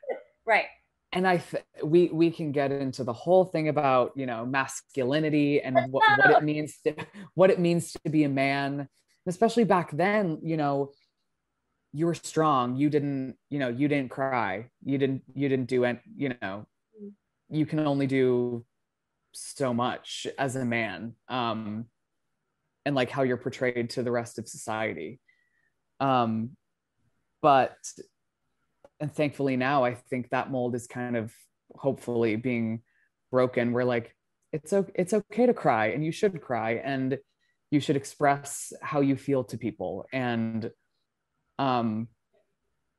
right. and I th- we we can get into the whole thing about you know masculinity and what, what it means to what it means to be a man, especially back then. You know, you were strong. You didn't you know you didn't cry. You didn't you didn't do it. You know, you can only do so much as a man. Um, and like how you're portrayed to the rest of society. Um, but and thankfully now I think that mold is kind of hopefully being broken. Where like it's it's okay to cry, and you should cry, and you should express how you feel to people. And um,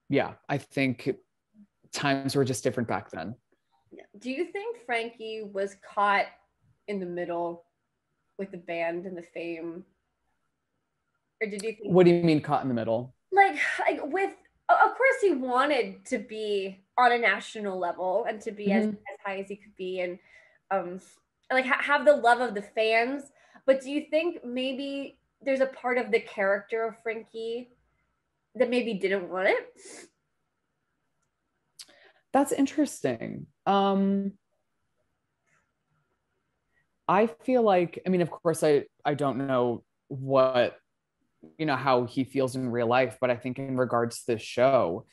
yeah, I think times were just different back then. Do you think Frankie was caught in the middle with the band and the fame, or did you think What do you mean caught in the middle? like like with of course he wanted to be on a national level and to be as, Mhm. as high as he could be and um like ha- have the love of the fans but do you think maybe there's a part of the character of frankie that maybe didn't want it That's interesting. Um, I feel like, I mean, of course, I I don't know what you know how he feels in real life, but I think in regards to this show,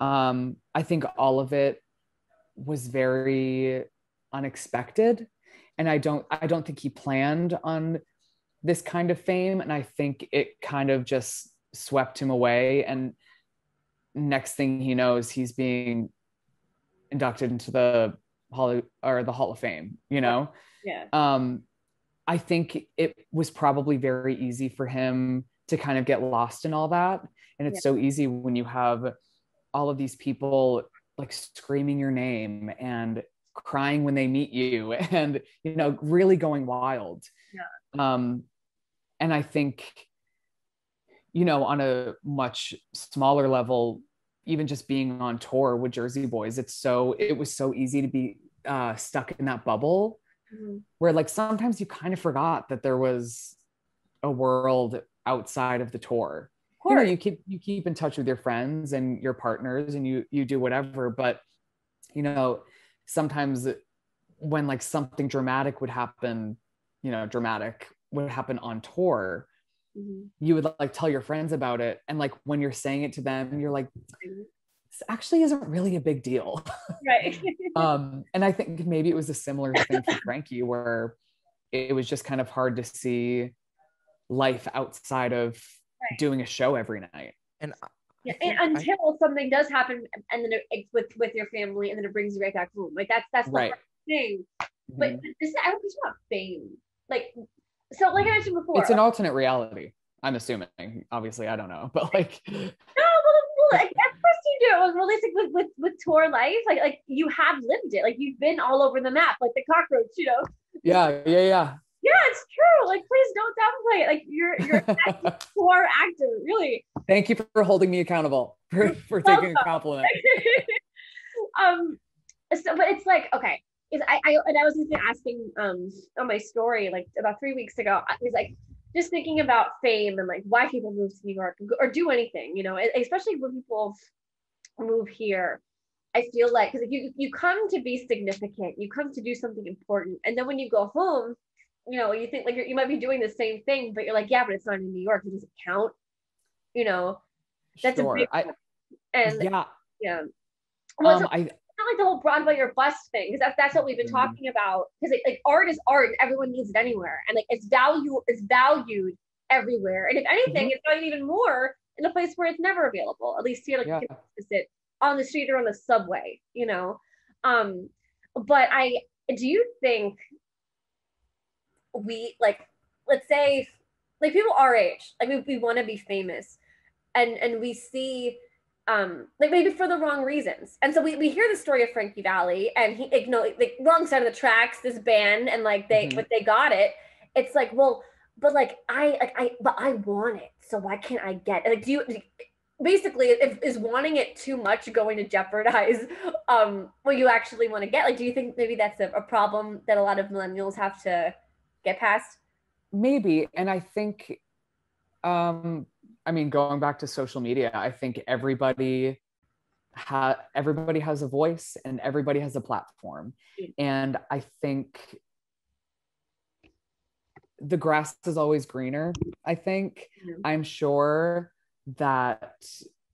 um, I think all of it was very unexpected, and I don't I don't think he planned on this kind of fame, and I think it kind of just swept him away, and next thing he knows, he's being inducted into the Hall or the Hall of Fame, you know? yeah Um, I think it was probably very easy for him to kind of get lost in all that. And it's so easy when you have all of these people like screaming your name and crying when they meet you and, you know, really going wild. Yeah. Um, and I think, you know, on a much smaller level, even just being on tour with Jersey Boys, it's so, it was so easy to be uh, stuck in that bubble Mhm. where like sometimes you kind of forgot that there was a world outside of the tour. of You know, you keep you keep in touch with your friends and your partners and you you do whatever, but you know, sometimes when like something dramatic would happen, you know, dramatic would happen on tour, Mhm. you would like tell your friends about it and like when you're saying it to them, you're like this actually isn't really a big deal. right um, and I think maybe it was a similar thing for Frankie, where it was just kind of hard to see life outside of Right. doing a show every night. and I- Yeah, I think and I- until something does happen, and then it, it's with with your family, and then it brings you right back home. Like that's that's the Right. hard thing. But Mhm. this is I don't think about fame. Like so, like I mentioned before. it's an alternate reality. I'm assuming. Obviously, I don't know, but like, no, well, well, like, of course you do. Well, realistic with, with with tour life, like like you have lived it. Like you've been all over the map, like the cockroach. You know. yeah, yeah, yeah. Yeah, it's true. Like please don't downplay it. Like you're you're an active tour actor, really. Thank you for holding me accountable for, for taking a compliment. um so but it's like okay is I, I and I was even asking um on my story like about three weeks ago I was like just thinking about fame and like why people move to New York or do anything you know especially when people move here I feel like because you you come to be significant you come to do something important and then when you go home you know you think like you're, you might be doing the same thing but you're like yeah but it's not in New York it doesn't count you know That's a big I, and yeah. yeah well, Um, it's I, like the whole Broadway or bust thing because that's that's what we've been Mhm. talking about because like art is art and everyone needs it anywhere and like it's value is valued everywhere and if anything Mhm. it's valued even more in a place where it's never available at least here like Yeah. you can it on the street or on the subway, you know. Um, but I do you think we like let's say like people our age, like we, we want to be famous and and we see um like maybe for the wrong reasons. And so we, we hear the story of frankie valli and he know like wrong side of the tracks this band and like they Mhm. but they got it. It's like well but like i like i but i want it so why can't i get it? Like do you basically if, is wanting it too much going to jeopardize um what you actually want to get? Like do you think maybe that's a, a problem that a lot of millennials have to get past? Maybe and i think um i mean going back to social media i think everybody ha- everybody has a voice and everybody has a platform. And i think the grass is always greener i think. Mhm. i'm sure that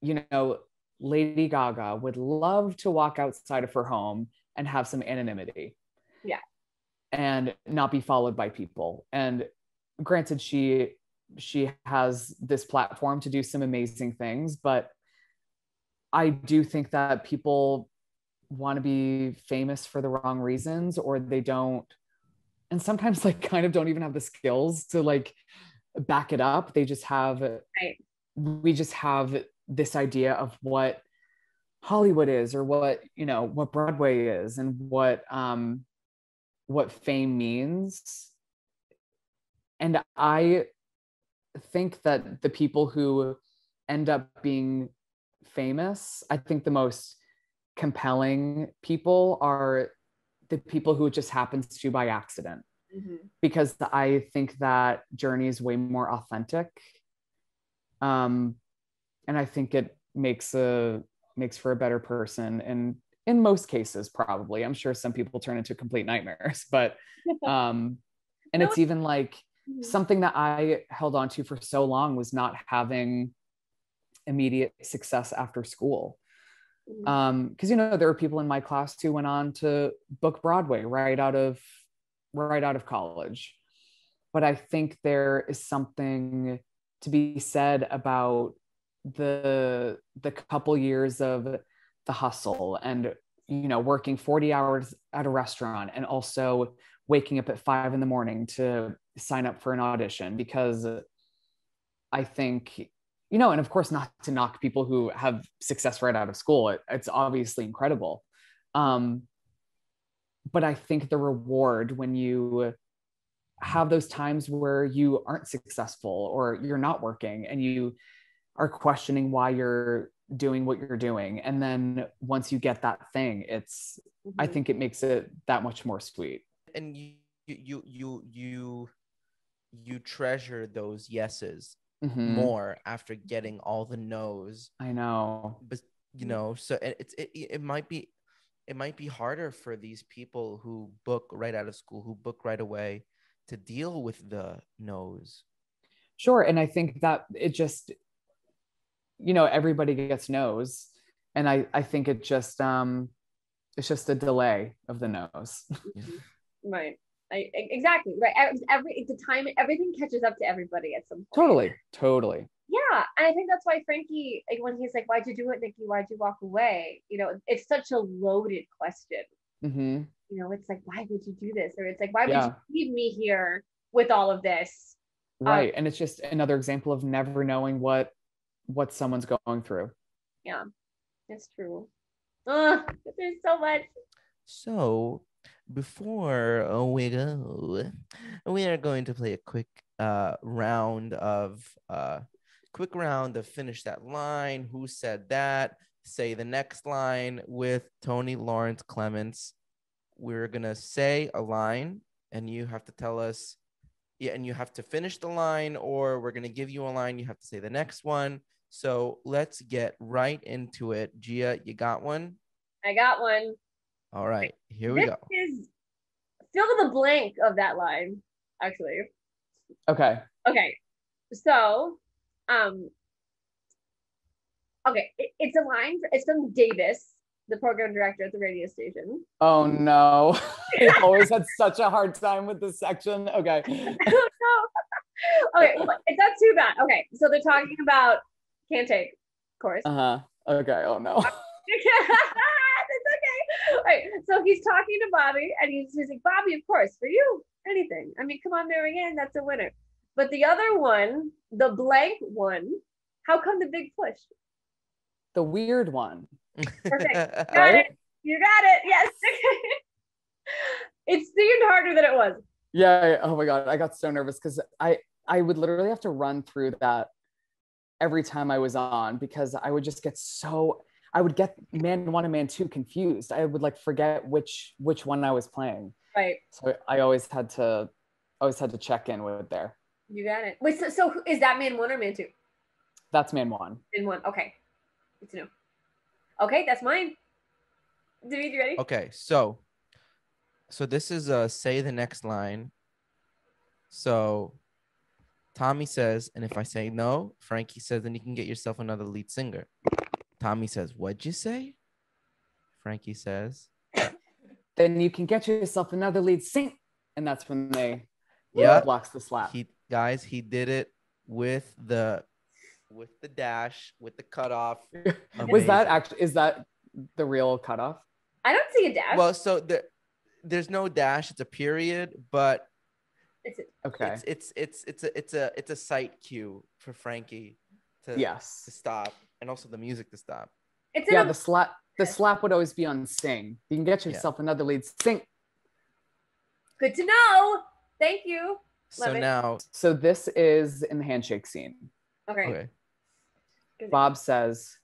you know lady gaga would love to walk outside of her home and have some anonymity. Yeah. and not be followed by people. And granted she she has this platform to do some amazing things but i do think that people want to be famous for the wrong reasons or they don't and sometimes like kind of don't even have the skills to like back it up they just have Right. we just have this idea of what hollywood is or what you know what broadway is and what um what fame means and i think that the people who end up being famous i think the most compelling people are the people who it just happens to by accident because I think that journey is way more authentic. Um, and I think it makes a makes for a better person and in most cases probably i'm sure some people turn into complete nightmares but um and No, it's even like Mhm. something that i held on to for so long was not having immediate success after school Mhm. um because you know there were people in my class who went on to book broadway right out of right out of college but i think there is something to be said about the the couple years of the hustle and you know working 40 hours at a restaurant and also waking up at five in the morning to sign up for an audition because i think you know and of course not to knock people who have success right out of school it, it's obviously incredible. Um but i think the reward when you have those times where you aren't successful or you're not working and you are questioning why you're doing what you're doing. And then once you get that thing it's i Mhm. think it makes it that much more sweet and you you you you you treasure those yeses Mhm. more after getting all the no's i know. But you know so it, it's it, it might be it might be harder for these people who book right out of school who book right away to deal with the no's sure and i think that it just you know everybody gets no's and i i think it just um it's just a delay of the nose Right. I, exactly. Right. Every the time everything catches up to everybody at some point. totally totally Yeah, and I think that's why Frankie, like when he's like, "Why'd you do it, Nikki? Why'd you walk away?" You know, it's such a loaded question. hmm You know, it's like, "Why would you do this?" Or it's like, "Why would you leave me here with all of this?" right and it's just another example of never knowing what what someone's going through Yeah, It's true. Ugh, there's so much. so before we go we are going to play a quick uh round of uh quick round of finish that line. Who said that? Say the next line with tony lawrence clements. We're gonna say a line and you have to tell us yeah and you have to finish the line or we're gonna give you a line you have to say the next one. So let's get right into it. Gia you got one? I got one. All right here we this go is fill in the blank of that line. Actually, okay okay. So, um, okay, it- it's a line. It's from Davis, the program director at the radio station. oh no i always had such a hard time with this section okay no. okay, well, it's not too bad. Okay, so they're talking about can't take, of course. uh-huh okay oh no That's okay. All right. So he's talking to Bobby and he's, he's like, Bobby, of course, for you, anything. I mean, come on, Marianne, that's a winner. But the other one, the blank one, how come the big push? The weird one. Perfect. Got Right? it. You got it. Yes. it seemed harder than it was. Yeah. yeah. Oh my god, I got so nervous because I I would literally have to run through that every time I was on because I would just get so I would get man one and man two confused. I would like forget which which one I was playing. Right. So I always had to always had to check in with there. You got it. Wait, so, so is that man one or man two? That's man one. Man one. Okay. Good to know. Okay, that's mine. David, you ready? Okay, so so this is uh say the next line. So Tommy says, and if I say no, Frankie says, then you can get yourself another lead singer. Tommy says, What'd you say? Frankie says, Then you can get yourself another lead sink. And that's when they Yeah, blocks the slap. he guys, he did it with the with the dash, with the cutoff. Was that actually is that the real cutoff? I don't see a dash. Well, so there there's no dash, it's a period, but it's Okay. it's it's it's it's a it's a it's a sight cue for Frankie to yes to stop and also the music to stop. it's Yeah, an the slap the slap would always be on sing. You can get Yeah. yourself another lead sing. good to know. Thank you. So it. now, So this is in the handshake scene. Okay. okay, Bob says,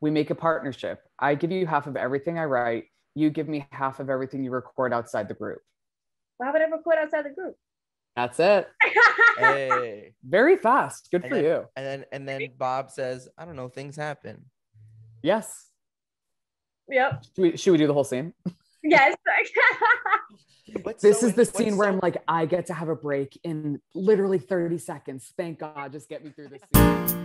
We make a partnership. I give you half of everything I write. You give me half of everything you record outside the group. Why would I ever quit outside the group? That's it. hey, Very fast. Good And for then- you. and then and then Bob says, I don't know, things happen. Yes. yep. Should we, should we do the whole scene? Yes. This so is the what's scene where so- I'm like, I get to have a break in literally 30 seconds. Thank God. Just get me through this scene.